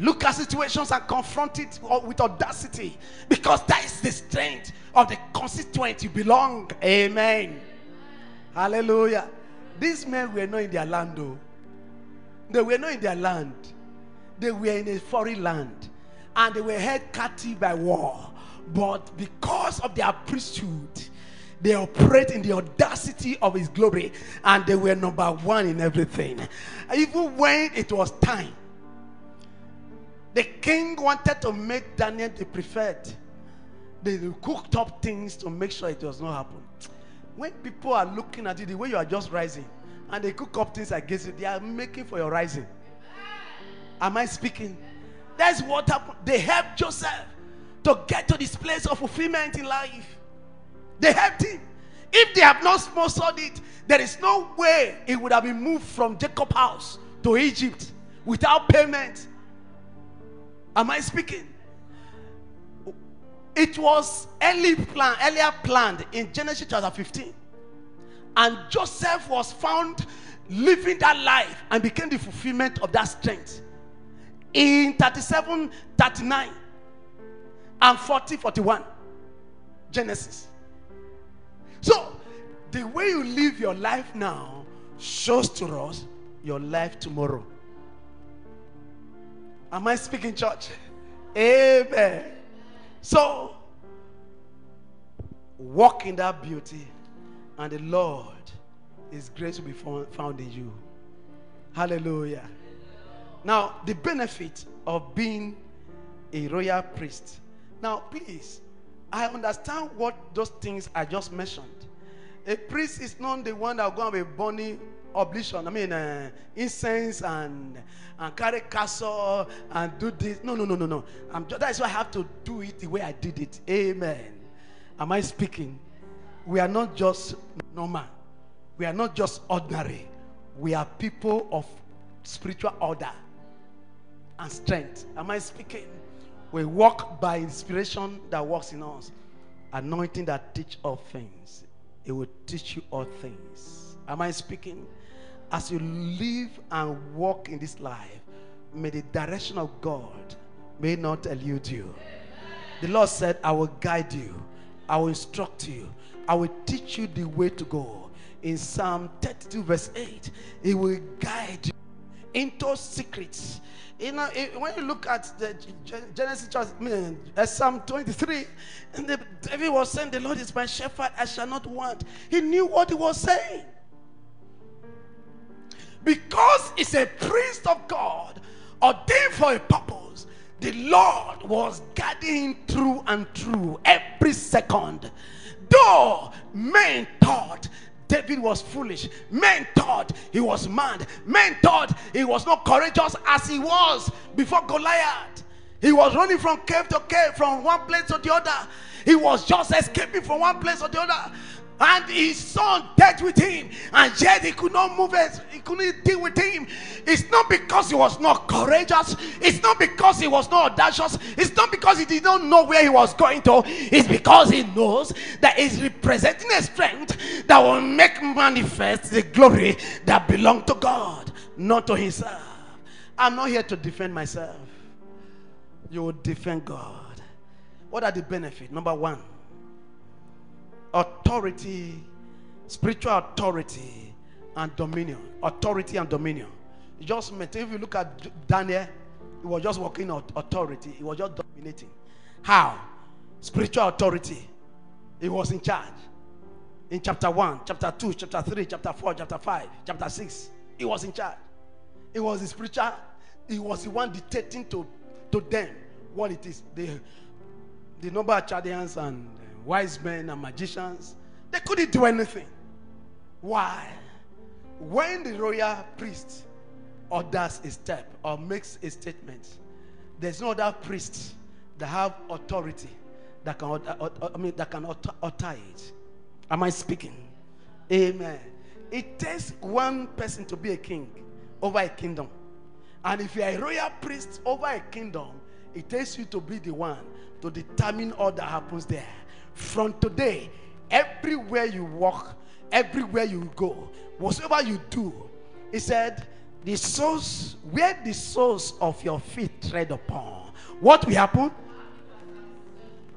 Look at situations and confront it with audacity because that is the strength of the constituent you belong. Amen. Hallelujah. These men were not in their land, though. They were not in their land. They were in a foreign land. And they were held captive by war. But because of their priesthood, they operate in the audacity of his glory. And they were number one in everything. Even when it was time, the king wanted to make Daniel the preferred. They cooked up things to make sure it does not happen. When people are looking at you the way you are just rising, and they cook up things against you, they are making for your rising. Am I speaking? That's what happened. They helped Joseph to get to this place of fulfillment in life. They helped him. If they have not sponsored it, there is no way it would have been moved from Jacob's house to Egypt without payment. Am I speaking? It was early plan, earlier planned in Genesis chapter 15. And Joseph was found living that life and became the fulfillment of that strength. In 37, 39, and 40, 41. Genesis. So, the way you live your life now shows to us your life tomorrow. Am I speaking, church? Amen. So, walk in that beauty, and the Lord is great to be found in you. Hallelujah. Now, the benefit of being a royal priest. Now, please, I understand what those things I just mentioned. A priest is not the one that will go and be burning oblation. I mean, uh, incense and and carry castle and do this. No, no, no, no, no. I'm just, that's why I have to do it the way I did it. Amen. Am I speaking? We are not just normal. We are not just ordinary. We are people of spiritual order and strength. Am I speaking? We walk by inspiration that works in us, anointing that teach all things. It will teach you all things. Am I speaking? As you live and walk in this life, may the direction of God may not elude you. The Lord said, I will guide you, I will instruct you, I will teach you the way to go. In Psalm 32, verse 8, He will guide you into secrets. You know, when you look at the Genesis chapter, uh, Psalm 23, and David was saying, The Lord is my shepherd, I shall not want. He knew what he was saying. Because he's a priest of God, ordained for a purpose, the Lord was guiding through and through every second. Though men thought David was foolish. Men thought he was mad. Men thought he was not courageous as he was before Goliath. He was running from cave to cave, from one place to the other. He was just escaping from one place to the other and his son dead with him, and yet he could not move it, he couldn't deal with him. It's not because he was not courageous, it's not because he was not audacious, it's not because he did not know where he was going to, it's because he knows that he's representing a strength that will make manifest the glory that belongs to God, not to himself. I'm not here to defend myself. You will defend God. What are the benefits? Number one authority spiritual authority and dominion. Authority and dominion. Just meant if you look at Daniel, he was just walking on authority, he was just dominating. How? Spiritual authority. He was in charge. In chapter 1, chapter 2, chapter 3, chapter 4, chapter 5, chapter 6, he was in charge. He was the spiritual, he was the one dictating to, to them what it is. The, the number of Chaldeans and wise men and magicians, they couldn't do anything. Why? When the royal priest orders a step or makes a statement, there's no other priest that have authority that can, I mean, that can utter it. Am I speaking? Amen. It takes one person to be a king over a kingdom. And if you're a royal priest over a kingdom, it takes you to be the one to determine all that happens there. From today, everywhere you walk, everywhere you go, whatsoever you do, he said, the source, where the source of your feet tread upon, what will happen?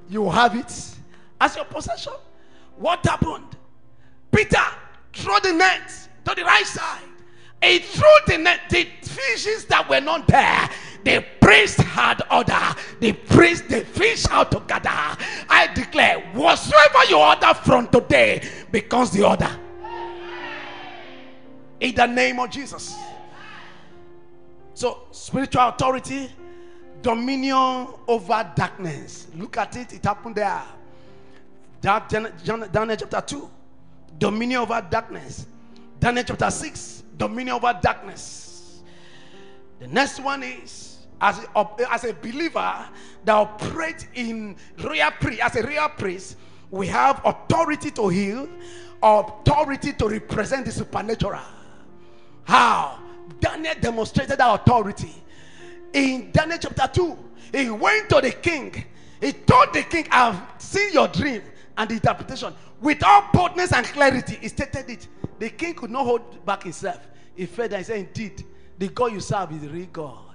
You have it as your possession. What happened? Peter threw the net to the right side. He threw the net, the fishes that were not there. The priest had order. The priest, the fish out together. I declare, whatsoever you order from today becomes the order. In the name of Jesus. So, spiritual authority, dominion over darkness. Look at it, it happened there. Daniel chapter 2, dominion over darkness. Daniel chapter 6, dominion over darkness. The next one is as a, as a believer that operate in royal priest, as a royal priest, we have authority to heal, authority to represent the supernatural. How? Daniel demonstrated that authority. In Daniel chapter 2, he went to the king. He told the king, I've seen your dream and the interpretation. With all boldness and clarity, he stated it. The king could not hold back himself. He fed and said, Indeed, the God you serve is the real God.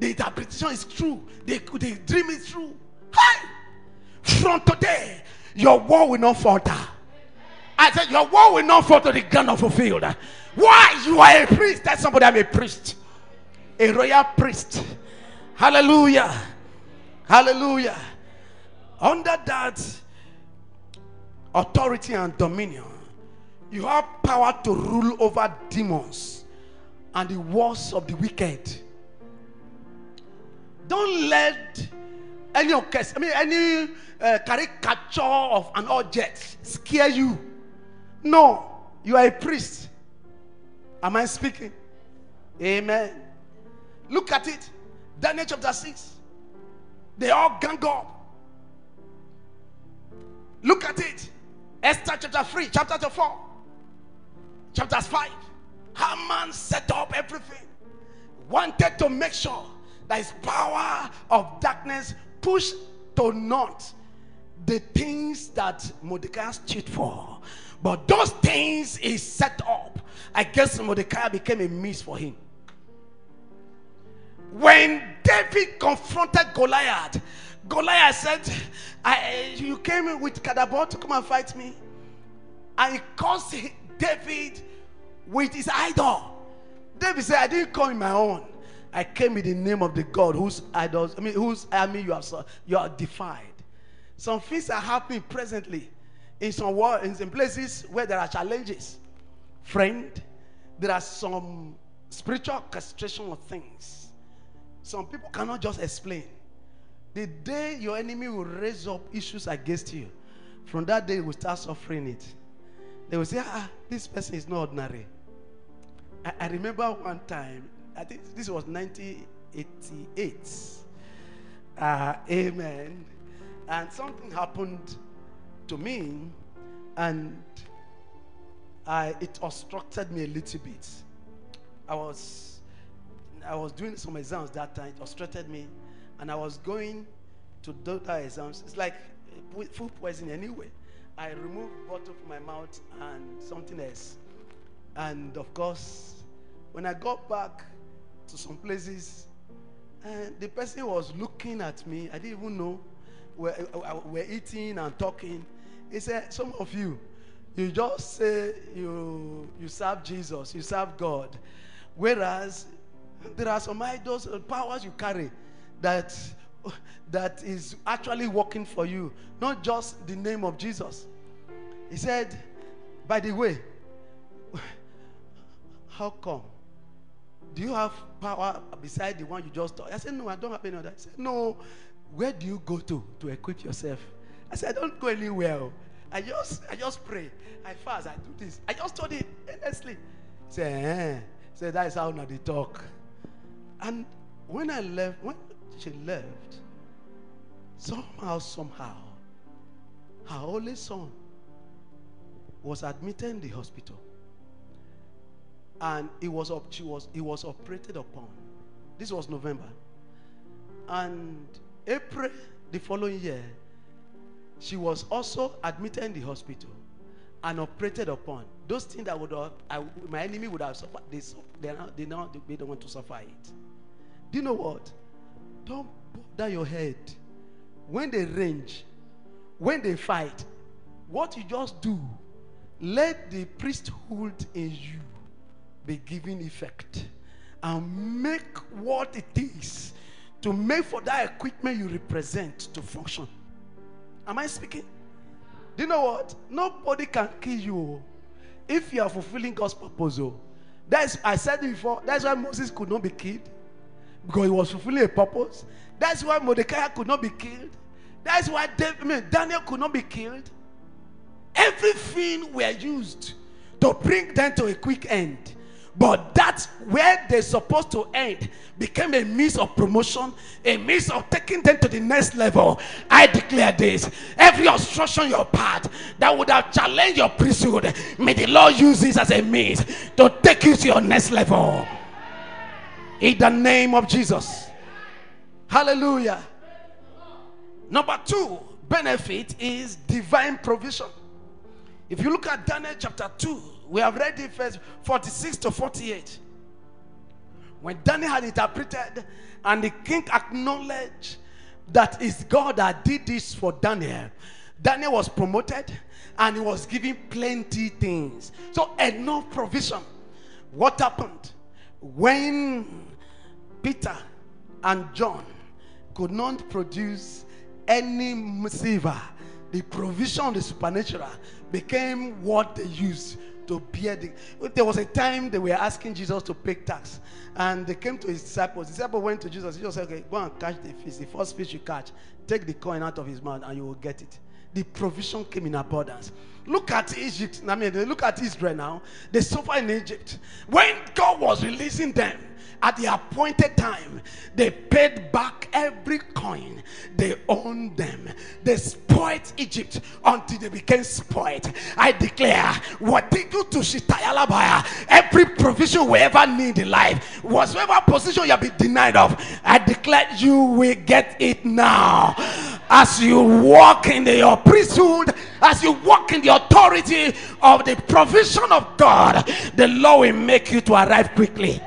The interpretation is true. The, the dream is true. Hi! From today, your word will not falter. I said, Your word will not fall to the ground unfulfilled. Why? You are a priest. Tell somebody I'm a priest. A royal priest. Hallelujah. Hallelujah. Under that authority and dominion, you have power to rule over demons and the works of the wicked. Don't let any occasion, I mean, any uh, caricature of an object scare you. No, you are a priest. Am I speaking? Amen. Look at it. Daniel chapter 6. They all gang up. Look at it. Esther chapter 3, chapter 4, chapter 5. Haman set up everything. Wanted to make sure that his power of darkness pushed to naught the things that Mordecai stood for. But those things he set up, I guess Mordecai became a miss for him. When David confronted Goliath, Goliath said, I, You came with Cadabot to come and fight me. And he caused David with his idol. David said, I didn't come in my own. I came in the name of the God whose idols, I mean, whose army you have you are defied. Some things are happening presently in some world, in some places where there are challenges. Friend, there are some spiritual orchestration of things. Some people cannot just explain. The day your enemy will raise up issues against you, from that day, you will start suffering it. They will say, ah, this person is not ordinary. I, I remember one time, I think this was 1988. Uh, amen. And something happened to me, and I, it obstructed me a little bit. I was, I was doing some exams that time. It obstructed me and I was going to do that exams. It's like food poisoning anyway. I removed bottle from my mouth and something else. And of course, when I got back to some places, and the person was looking at me. I didn't even know. We're, we're eating and talking. He said, Some of you, you just say you you serve Jesus, you serve God. Whereas there are some idols, uh, powers you carry that that is actually working for you, not just the name of Jesus. He said, by the way, how come? Do you have power beside the one you just taught? I said, No, I don't have any other. He said, No, where do you go to to equip yourself? I said, I don't go anywhere. oh. I just I just pray. I fast, I do this. I just honestly. He said, eh. Said, that is how now they talk. And when I left, when she left, somehow, somehow, her only son was admitted in the hospital. And it was up, she was he was operated upon. This was November. And April the following year, she was also admitted in the hospital and operated upon. Those things that would have, I, my enemy would have suffered, they, they, now, they, now, they don't want to suffer it. Do you know what? Don't bother your head. When they range, when they fight, what you just do, let the priesthood in you be given effect and make what it is to make for that equipment you represent to function. Am I speaking? Do you know what? Nobody can kill you oh, if you are fulfilling God's purpose. oh. That's I said before. That's why Moses could not be killed because he was fulfilling a purpose. That's why Mordecai could not be killed. That's why David, I mean, Daniel could not be killed. Everything were used to bring them to a quick end. But that's where they're supposed to end became a means of promotion, a means of taking them to the next level. I declare this every obstruction your path that would have challenged your priesthood, may the Lord use this as a means to take you to your next level. In the name of Jesus. Hallelujah. Number two benefit is divine provision. If you look at Daniel chapter 2, we have read it verse 46 to 48. When Daniel had interpreted and the king acknowledged that it's God that did this for Daniel, Daniel was promoted and he was given plenty things. So enough provision. What happened? When Peter and John could not produce any silver, the provision of the supernatural became what they used to bear the. There was a time they were asking Jesus to pay tax, and they came to his disciples. The disciple went to Jesus. Jesus said, "Okay, go and catch the fish. The first fish you catch, take the coin out of his mouth, and you will get it." The provision came in abundance. Look at Egypt. I mean, look at Israel now. They suffer in Egypt. When God was releasing them, at the appointed time, they paid back every coin they owned them. They spoiled Egypt until they became spoiled. I declare, what they do to Shitayalabaya, every provision we ever need in life, whatsoever position you have been denied of, I declare you will get it now. As you walk in the, your priesthood, as you walk in the authority of the provision of God, the Lord will make you to arrive quickly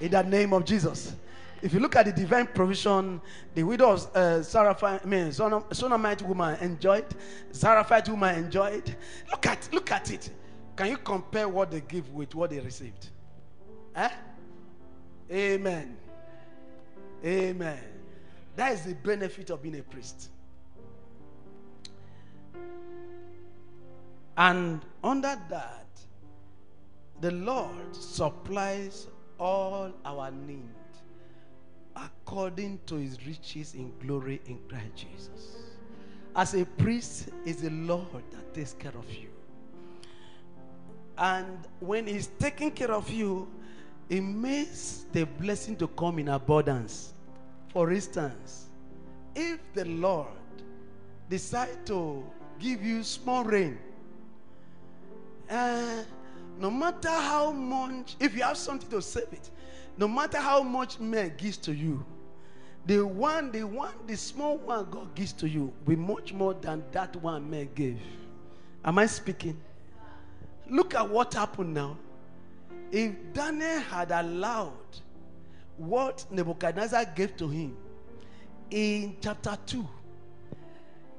in the name of Jesus. If you look at the divine provision, the widow of uh, Zarephath, I mean, Son- Shunammite woman enjoyed, Zarephath woman enjoyed. Look at, look at it. Can you compare what they give with what they received? Eh? Amen. Amen. That is the benefit of being a priest. And under that, the Lord supplies all our need according to his riches in glory in Christ Jesus. As a priest, is the Lord that takes care of you. And when he's taking care of you, it makes the blessing to come in abundance. For instance, if the Lord decide to give you small rain, uh, no matter how much, if you have something to save it, no matter how much man gives to you, the one, the one, the small one God gives to you will be much more than that one man gave. Am I speaking? Look at what happened now. If Daniel had allowed what Nebuchadnezzar gave to him in chapter 2,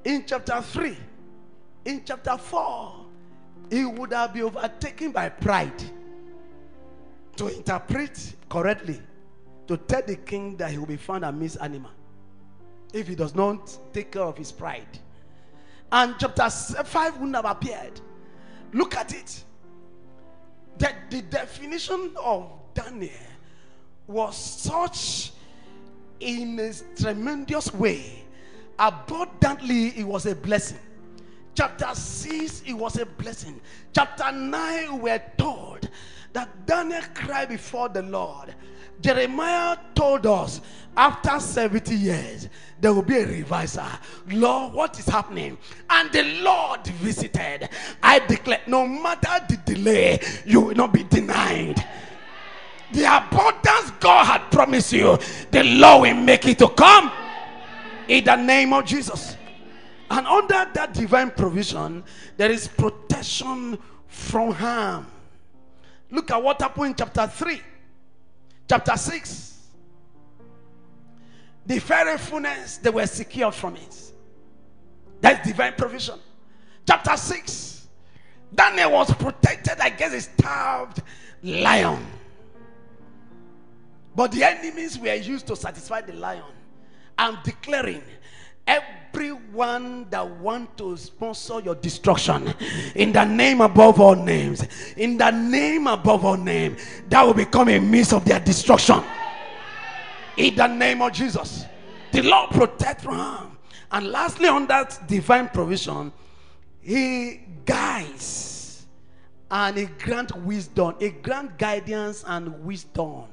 in chapter 3, In chapter 4, he would have been overtaken by pride to interpret correctly, to tell the king that he will be found amidst animal if he does not take care of his pride. And chapter 5 wouldn't have appeared. Look at it. That the definition of Daniel was such in a tremendous way. Abundantly, it was a blessing. Chapter 6, it was a blessing. Chapter 9, we're told that Daniel cried before the Lord. Jeremiah told us after 70 years there will be a reviser. Lord, what is happening? And the Lord visited. I declare, no matter the delay, you will not be denied. The abundance God had promised you, the Lord will make it to come in the name of Jesus. And under that divine provision, there is protection from harm. Look at what happened in chapter 3, chapter 6. The fullness, they were secured from it. That's divine provision. Chapter 6. Daniel was protected against a starved lion. But the enemies were used to satisfy the lion. I'm declaring everyone that want to sponsor your destruction in the name above all names in the name above all name that will become a means of their destruction. In the name of jesus. The lord protect from harm and lastly on that divine provision he guides and he grant wisdom he grant guidance and wisdom.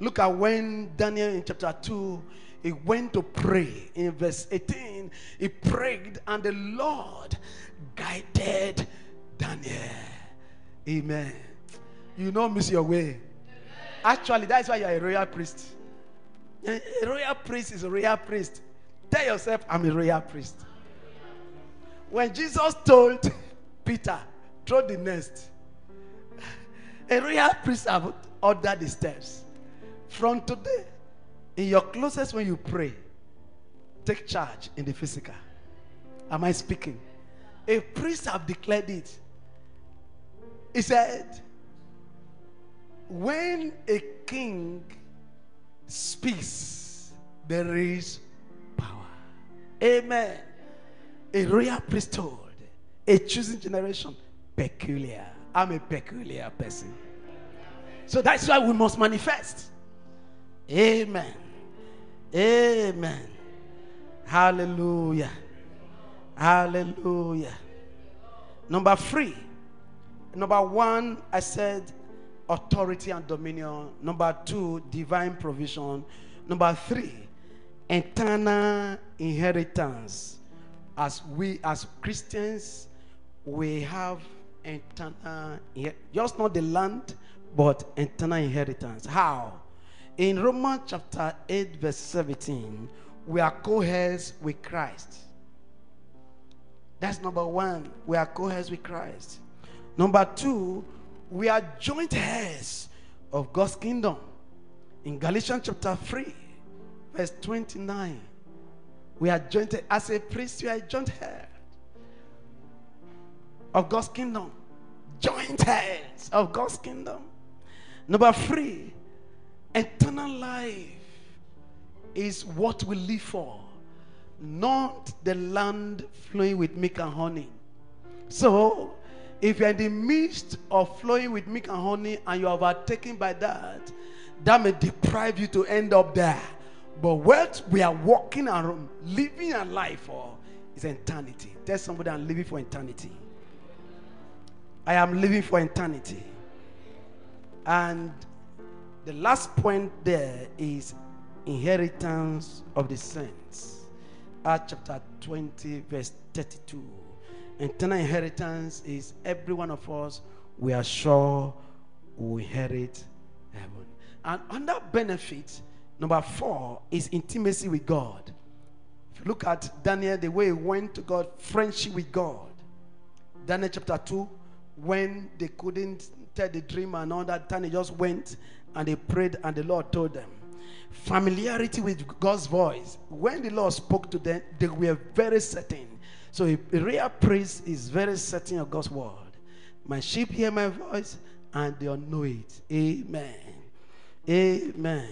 Look at when daniel in chapter 2 he went to pray. In verse 18 he prayed and the lord guided daniel. Amen. You don't miss your way. Actually that's why you're a royal priest. A royal priest is a royal priest. Tell yourself i'm a royal priest. When jesus told peter throw the nest a royal priest have ordered the steps. From today in your closest when you pray, take charge in the physical. Am I speaking? A priest have declared it. He said, when a king speaks, there is power. Amen. A royal priesthood, a choosing generation, peculiar. I'm a peculiar person. So that's why we must manifest. Amen. Amen. Hallelujah. Hallelujah. Number three. Number one, I said authority and dominion. Number two, divine provision. Number three, eternal inheritance. As we, as Christians, we have eternal, just not the land, but eternal inheritance. How? In Romans chapter 8, verse 17, we are co heirs with Christ. That's number one. We are co heirs with Christ. Number two, we are joint heirs of God's kingdom. In Galatians chapter 3, verse 29, we are joint as a priest, we are joint heir of God's kingdom. Joint heirs of God's kingdom. Number three, Eternal life is what we live for, not the land flowing with milk and honey. So, if you're in the midst of flowing with milk and honey and you are overtaken by that, that may deprive you to end up there. But what we are walking around, living a life for, is eternity. Tell somebody I'm living for eternity. I am living for eternity. And the last point there is inheritance of the saints. Acts chapter 20, verse 32. Eternal inheritance is every one of us, we are sure we inherit heaven. And under benefit, number four is intimacy with God. If you look at Daniel, the way he went to God, friendship with God. Daniel chapter 2, when they couldn't tell the dream and all that, Daniel just went and they prayed, and the Lord told them. Familiarity with God's voice. When the Lord spoke to them, they were very certain. So a, real priest is very certain of God's word. My sheep hear my voice and they know it. Amen. Amen.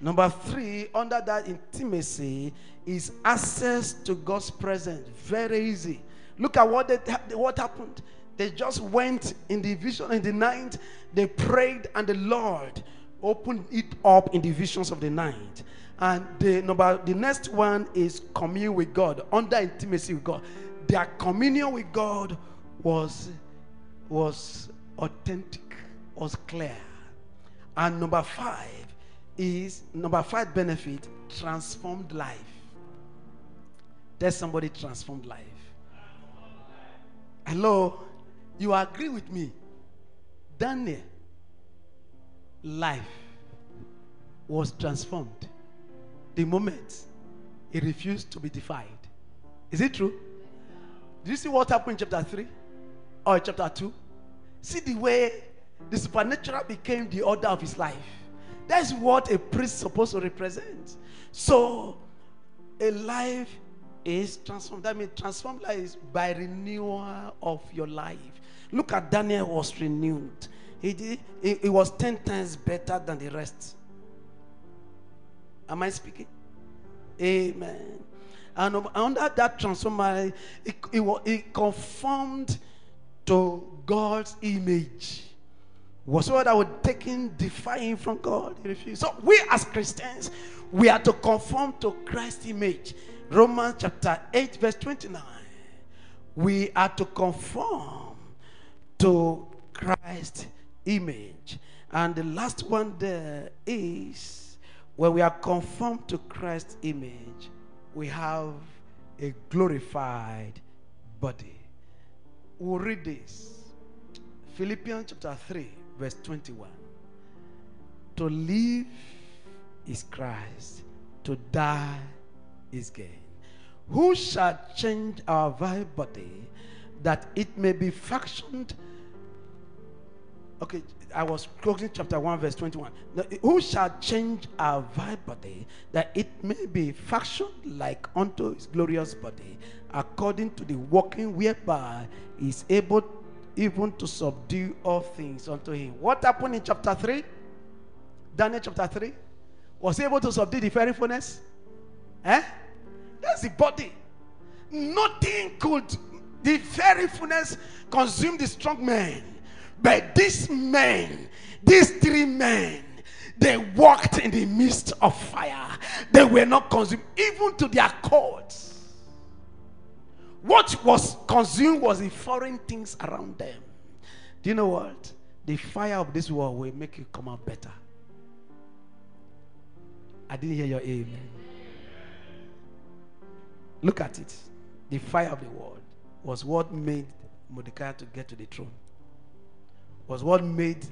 Number three, under that intimacy, is access to God's presence. Very easy. Look at what they, what happened. They just went in the vision in the night. They prayed, and the Lord opened it up in the visions of the night. And the number, the next one is commune with God, under intimacy with God. Their communion with God was was authentic, was clear. And number five is number five benefit transformed life. There's somebody transformed life. Hello, you agree with me? Daniel, life was transformed the moment he refused to be defied. Is it true? Do you see what happened in chapter 3 or chapter 2? See the way the supernatural became the order of his life. That's what a priest is supposed to represent. So, a life is transformed. That means transformed life is by renewal of your life. Look at Daniel was renewed. He did. It was ten times better than the rest. Am I speaking? Amen. And under that transformation, it, it, it conformed to God's image. Whatsoever that would him, defying from God, he refused. So we as Christians, we are to conform to Christ's image. Romans chapter 8, verse 29. We are to conform to Christ's image. And the last one there is when we are conformed to Christ's image, we have a glorified body. We'll read this. Philippians chapter 3, verse 21. To live is Christ, to die is gain. Who shall change our vile body that it may be fashioned? Okay, I was quoting chapter 1, verse 21. Now, who shall change our vile body that it may be fashioned like unto his glorious body, according to the working whereby he is able even to subdue all things unto him? What happened in chapter 3? Daniel chapter 3? Was able to subdue the fairy furnace? Eh? That's the body. Nothing could, the very fullness consume the strong man. But these men, these three men, they walked in the midst of fire. They were not consumed, even to their cords. What was consumed was the foreign things around them. Do you know what? The fire of this world will make you come out better. I didn't hear your amen. Look at it. The fire of the world was what made Mordecai to get to the throne. Was what made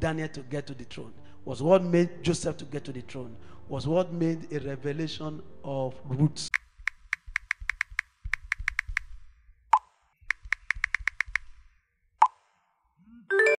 Daniel to get to the throne. Was what made Joseph to get to the throne. Was what made a revelation of roots